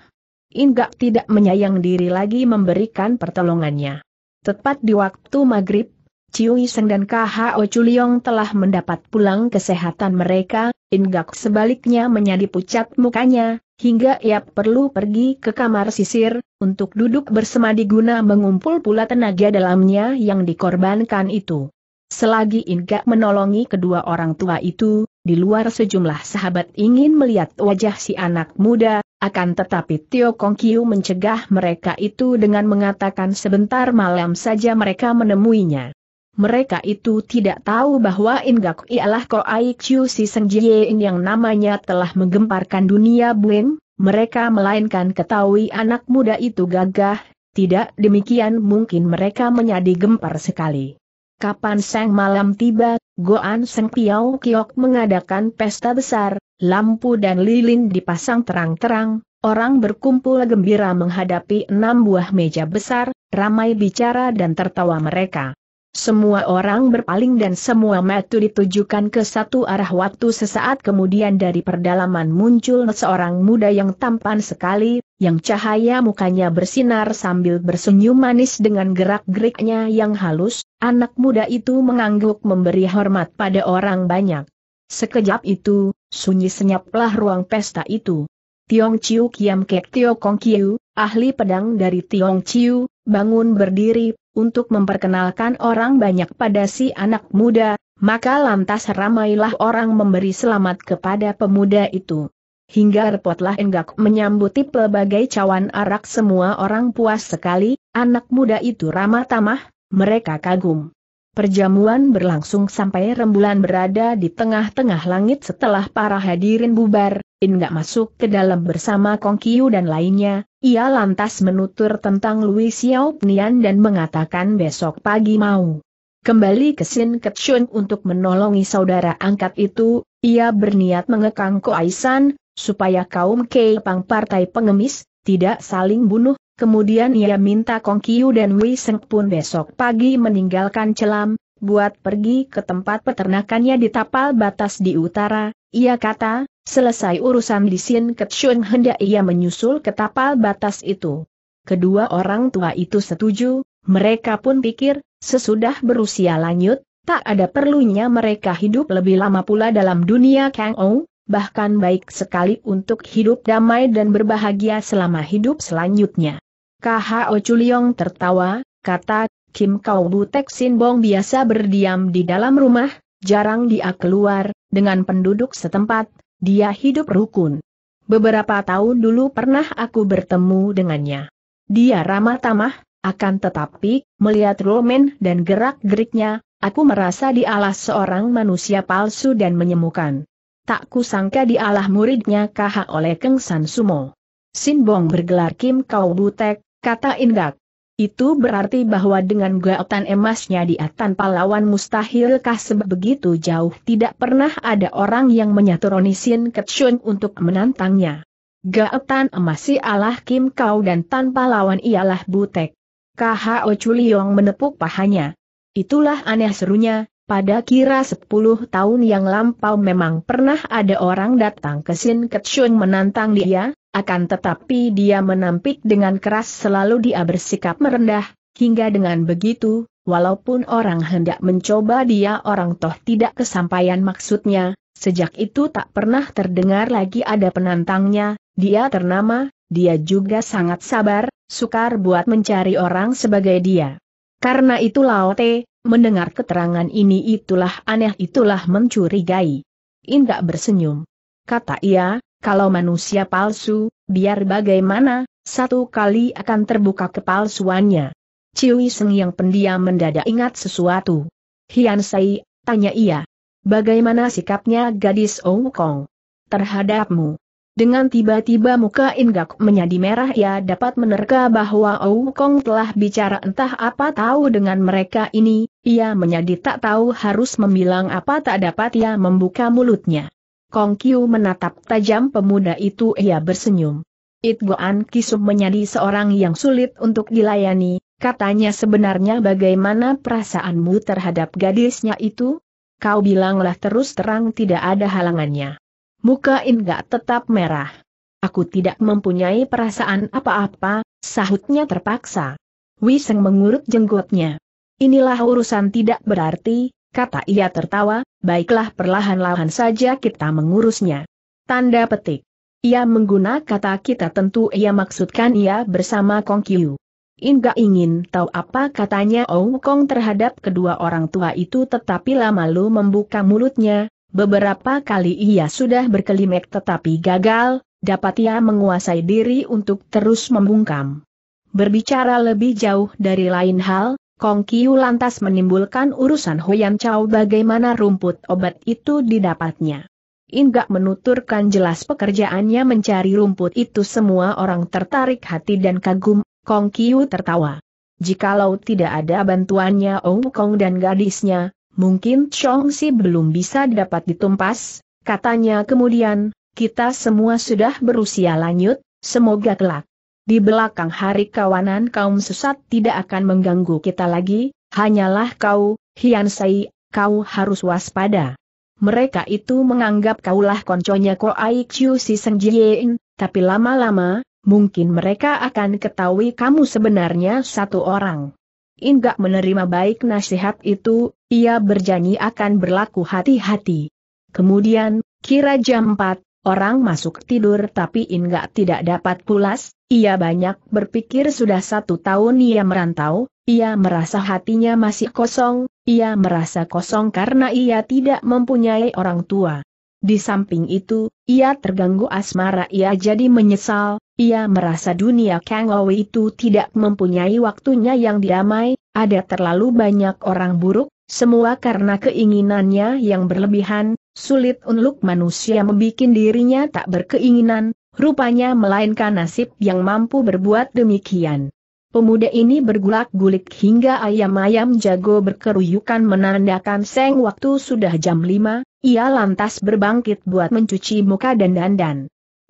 Inggak tidak menyayang diri lagi memberikan pertolongannya. Tepat di waktu maghrib, Ciu Seng dan KHO Chuliong telah mendapat pulang kesehatan mereka, Inggak sebaliknya menjadi pucat mukanya, hingga ia perlu pergi ke kamar sisir, untuk duduk bersemadi guna mengumpul pula tenaga dalamnya yang dikorbankan itu. Selagi Inggak menolongi kedua orang tua itu, di luar sejumlah sahabat ingin melihat wajah si anak muda, akan tetapi Tio Kong Kiu mencegah mereka itu dengan mengatakan sebentar malam saja mereka menemuinya. Mereka itu tidak tahu bahwa Ingak ialah Ko Ai Chiu si Seng Jiein yang namanya telah menggemparkan dunia bueng, mereka melainkan ketahui anak muda itu gagah, tidak demikian mungkin mereka menjadi gempar sekali. Kapan sang malam tiba, Goan Seng Piao Kiok mengadakan pesta besar, lampu dan lilin dipasang terang-terang, orang berkumpul gembira menghadapi enam buah meja besar, ramai bicara dan tertawa mereka. Semua orang berpaling dan semua mata ditujukan ke satu arah waktu sesaat kemudian dari perdalaman muncul seorang muda yang tampan sekali, yang cahaya mukanya bersinar sambil bersenyum manis dengan gerak-geriknya yang halus, anak muda itu mengangguk memberi hormat pada orang banyak. Sekejap itu, sunyi senyaplah ruang pesta itu. Tiong Chiu Kiam Kek Tio Kiu, ahli pedang dari Tiong Chiu, bangun berdiri, untuk memperkenalkan orang banyak pada si anak muda, maka lantas ramailah orang memberi selamat kepada pemuda itu. Hingga repotlah enggak menyambuti pelbagai cawan arak semua orang puas sekali, anak muda itu ramah tamah, mereka kagum. Perjamuan berlangsung sampai rembulan berada di tengah-tengah langit setelah para hadirin bubar, enggak masuk ke dalam bersama Kong Kiu dan lainnya, ia lantas menutur tentang Louis Xiao Nian dan mengatakan besok pagi mau kembali ke Sin Ketshun untuk menolongi saudara angkat itu, ia berniat mengekang Koaisan, supaya kaum Kepang partai pengemis, tidak saling bunuh, kemudian ia minta Kong Kiu dan Wei Seng pun besok pagi meninggalkan celam, buat pergi ke tempat peternakannya di tapal batas di utara, ia kata, Selesai urusan di Sin Ketshun hendak ia menyusul ke tapal batas itu. Kedua orang tua itu setuju, mereka pun pikir, sesudah berusia lanjut, tak ada perlunya mereka hidup lebih lama pula dalam dunia Kang Ou, bahkan baik sekali untuk hidup damai dan berbahagia selama hidup selanjutnya. KHO Chuliong tertawa, kata, Kim Kau Butek Sin Bong biasa berdiam di dalam rumah, jarang dia keluar, dengan penduduk setempat, dia hidup rukun. Beberapa tahun dulu pernah aku bertemu dengannya. Dia ramah tamah, akan tetapi, melihat romen dan gerak-geriknya, aku merasa dialah seorang manusia palsu dan menyemukan. Tak kusangka dialah muridnya KH oleh Keng San Sumo. Sinbong bergelar Kim Kau Butek, kata Inggak. Itu berarti bahwa dengan gaotan emasnya dia tanpa lawan mustahilkah sebegitu jauh tidak pernah ada orang yang menyaturoni Sin Ketshun untuk menantangnya. Gaotan emas si Allah Kim Kau dan tanpa lawan ialah Butek. KHO Chuliong menepuk pahanya. Itulah aneh serunya, pada kira sepuluh tahun yang lampau memang pernah ada orang datang ke Sin Ketshun menantang dia, akan tetapi dia menampik dengan keras selalu dia bersikap merendah, hingga dengan begitu, walaupun orang hendak mencoba dia orang toh tidak kesampaian maksudnya, sejak itu tak pernah terdengar lagi ada penantangnya, dia ternama, dia juga sangat sabar, sukar buat mencari orang sebagai dia. Karena itu Laote, mendengar keterangan ini itulah aneh itulah mencurigai. Indah bersenyum. Kata ia, kalau manusia palsu, biar bagaimana, satu kali akan terbuka kepalsuannya. Ciwi Seng yang pendiam mendadak ingat sesuatu. Hian Sai, tanya ia. Bagaimana sikapnya gadis Ong Kong? Terhadapmu. Dengan tiba-tiba muka Inggak menjadi merah ia dapat menerka bahwa Ong Kong telah bicara entah apa tahu dengan mereka ini, ia menjadi tak tahu harus membilang apa tak dapat ia membuka mulutnya. Kong Kiu menatap tajam pemuda itu ia bersenyum. It Goan Kisum menjadi seorang yang sulit untuk dilayani, katanya sebenarnya bagaimana perasaanmu terhadap gadisnya itu? Kau bilanglah terus terang tidak ada halangannya. Muka Inga tetap merah. Aku tidak mempunyai perasaan apa-apa, sahutnya terpaksa. Wiseng mengurut jenggotnya. Inilah urusan tidak berarti, kata ia tertawa, baiklah perlahan-lahan saja kita mengurusnya. Tanda petik. Ia mengguna kata kita tentu ia maksudkan ia bersama Kong Kiu. Inga ingin tahu apa katanya Ong Kong terhadap kedua orang tua itu tetapi lama lu membuka mulutnya, beberapa kali ia sudah berkelimek tetapi gagal, dapat ia menguasai diri untuk terus membungkam. Berbicara lebih jauh dari lain hal, Kong Kiu lantas menimbulkan urusan Hoyan Chow bagaimana rumput obat itu didapatnya. Inga menuturkan jelas pekerjaannya mencari rumput itu semua orang tertarik hati dan kagum, Kong Kiu tertawa. Jikalau tidak ada bantuannya Ong Kong dan gadisnya, mungkin Chong Si belum bisa dapat ditumpas, katanya kemudian, kita semua sudah berusia lanjut, semoga kelak. Di belakang hari kawanan kaum sesat tidak akan mengganggu kita lagi, hanyalah kau, Hian Sai, kau harus waspada. Mereka itu menganggap kaulah konconya Ko Ai Chiu Si Seng Jien, tapi lama-lama, mungkin mereka akan ketahui kamu sebenarnya satu orang. Inggak menerima baik nasihat itu, ia berjanji akan berlaku hati-hati. Kemudian, kira jam 4, orang masuk tidur tapi Inggak tidak dapat pulas, ia banyak berpikir sudah satu tahun ia merantau, ia merasa hatinya masih kosong, ia merasa kosong karena ia tidak mempunyai orang tua. Di samping itu, ia terganggu asmara ia jadi menyesal, ia merasa dunia Kang Owe itu tidak mempunyai waktunya yang damai, ada terlalu banyak orang buruk, semua karena keinginannya yang berlebihan, sulit untuk manusia membuat dirinya tak berkeinginan, rupanya melainkan nasib yang mampu berbuat demikian. Pemuda ini bergulak-gulik hingga ayam-ayam jago berkeruyukan menandakan seng waktu sudah jam 5, ia lantas berbangkit buat mencuci muka dan dandan.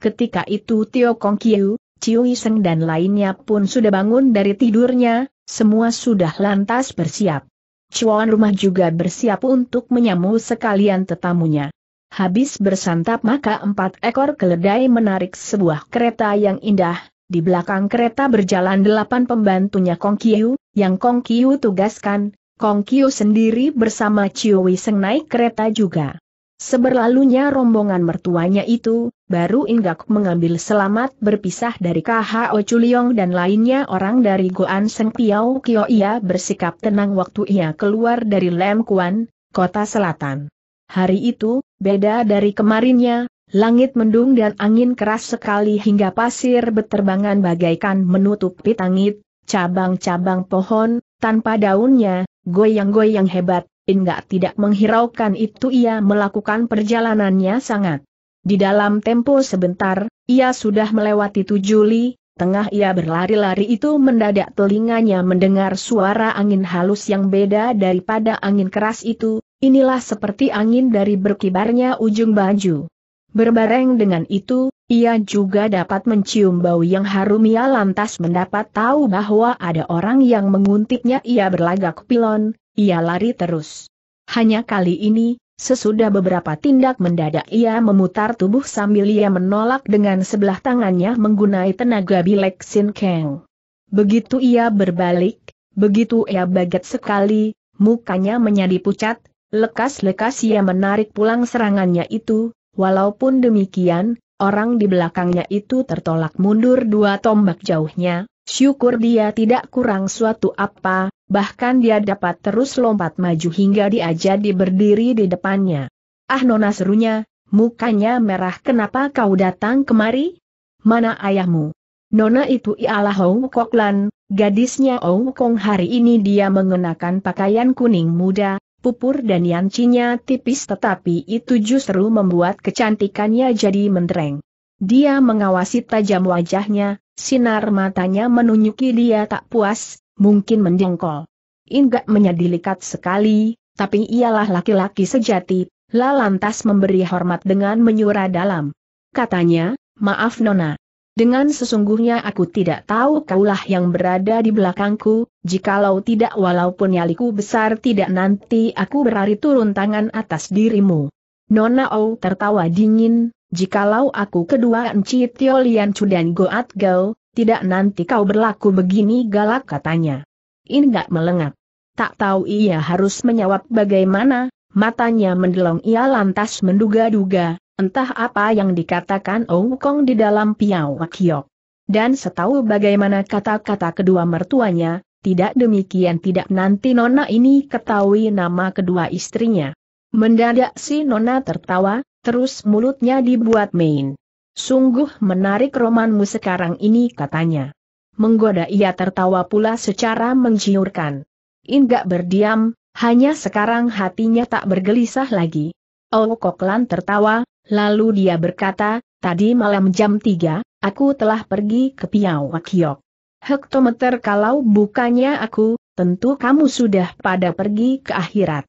Ketika itu Tio Kong Kiu, Ciu Iseng dan lainnya pun sudah bangun dari tidurnya, semua sudah lantas bersiap. Cuan rumah juga bersiap untuk menyambut sekalian tetamunya. Habis bersantap maka empat ekor keledai menarik sebuah kereta yang indah, di belakang kereta berjalan delapan pembantunya Kong Kiu, yang Kong Kiu tugaskan, Kong Kiu sendiri bersama Ciu Wiseng naik kereta juga. Seberlalunya rombongan mertuanya itu, baru Inggak mengambil selamat berpisah dari KHO Chuliong dan lainnya orang dari Goan Seng Piao Kio ia bersikap tenang waktu ia keluar dari Lem Kuan, kota selatan. Hari itu, beda dari kemarinnya, langit mendung dan angin keras sekali hingga pasir beterbangan bagaikan menutup pitangit, cabang-cabang pohon, tanpa daunnya, goyang-goyang hebat, Enggak tidak menghiraukan itu ia melakukan perjalanannya sangat. Di dalam tempo sebentar, ia sudah melewati tujuh li, tengah ia berlari-lari itu mendadak telinganya mendengar suara angin halus yang beda daripada angin keras itu, inilah seperti angin dari berkibarnya ujung baju. Berbareng dengan itu, ia juga dapat mencium bau yang harum ia lantas mendapat tahu bahwa ada orang yang menguntiknya ia berlagak pilon, ia lari terus. Hanya kali ini, sesudah beberapa tindak mendadak ia memutar tubuh sambil ia menolak dengan sebelah tangannya menggunai tenaga bilek Sin Kang. Begitu ia berbalik, begitu ia baget sekali, mukanya menjadi pucat, lekas-lekas ia menarik pulang serangannya itu, walaupun demikian, orang di belakangnya itu tertolak mundur dua tombak jauhnya, syukur dia tidak kurang suatu apa, bahkan dia dapat terus lompat maju hingga dia jadi berdiri di depannya. Ah nona serunya, mukanya merah kenapa kau datang kemari? Mana ayahmu? Nona itu ialah Hong Kok Lan, gadisnya Hong Kong hari ini dia mengenakan pakaian kuning muda, pupur dan yancinya tipis tetapi itu justru membuat kecantikannya jadi mentereng. Dia mengawasi tajam wajahnya, sinar matanya menunjuki dia tak puas, mungkin mendengkol. Inggak menyedilikat sekali, tapi ialah laki-laki sejati, La lantas memberi hormat dengan menyura dalam. Katanya, maaf nona. Dengan sesungguhnya aku tidak tahu kaulah yang berada di belakangku, jikalau tidak walaupun nyaliku besar tidak nanti aku berari turun tangan atas dirimu. Nona Ou tertawa dingin, jikalau aku kedua Enci Tio Lian Chu dan Goat Go, tidak nanti kau berlaku begini galak katanya. Ingat melengak. Tak tahu ia harus menjawab bagaimana, matanya mendelong ia lantas menduga-duga, entah apa yang dikatakan Ou Kong di dalam Piao Wakiok. Dan setahu bagaimana kata-kata kedua mertuanya, tidak demikian tidak nanti Nona ini ketahui nama kedua istrinya. Mendadak si Nona tertawa, terus mulutnya dibuat main. Sungguh menarik romanmu sekarang ini katanya. Menggoda ia tertawa pula secara menggiurkan. Inggak berdiam, hanya sekarang hatinya tak bergelisah lagi. Oh Koklan tertawa, lalu dia berkata, tadi malam jam 3, aku telah pergi ke Piau Wakiok. Hektometer kalau bukannya aku, tentu kamu sudah pada pergi ke akhirat.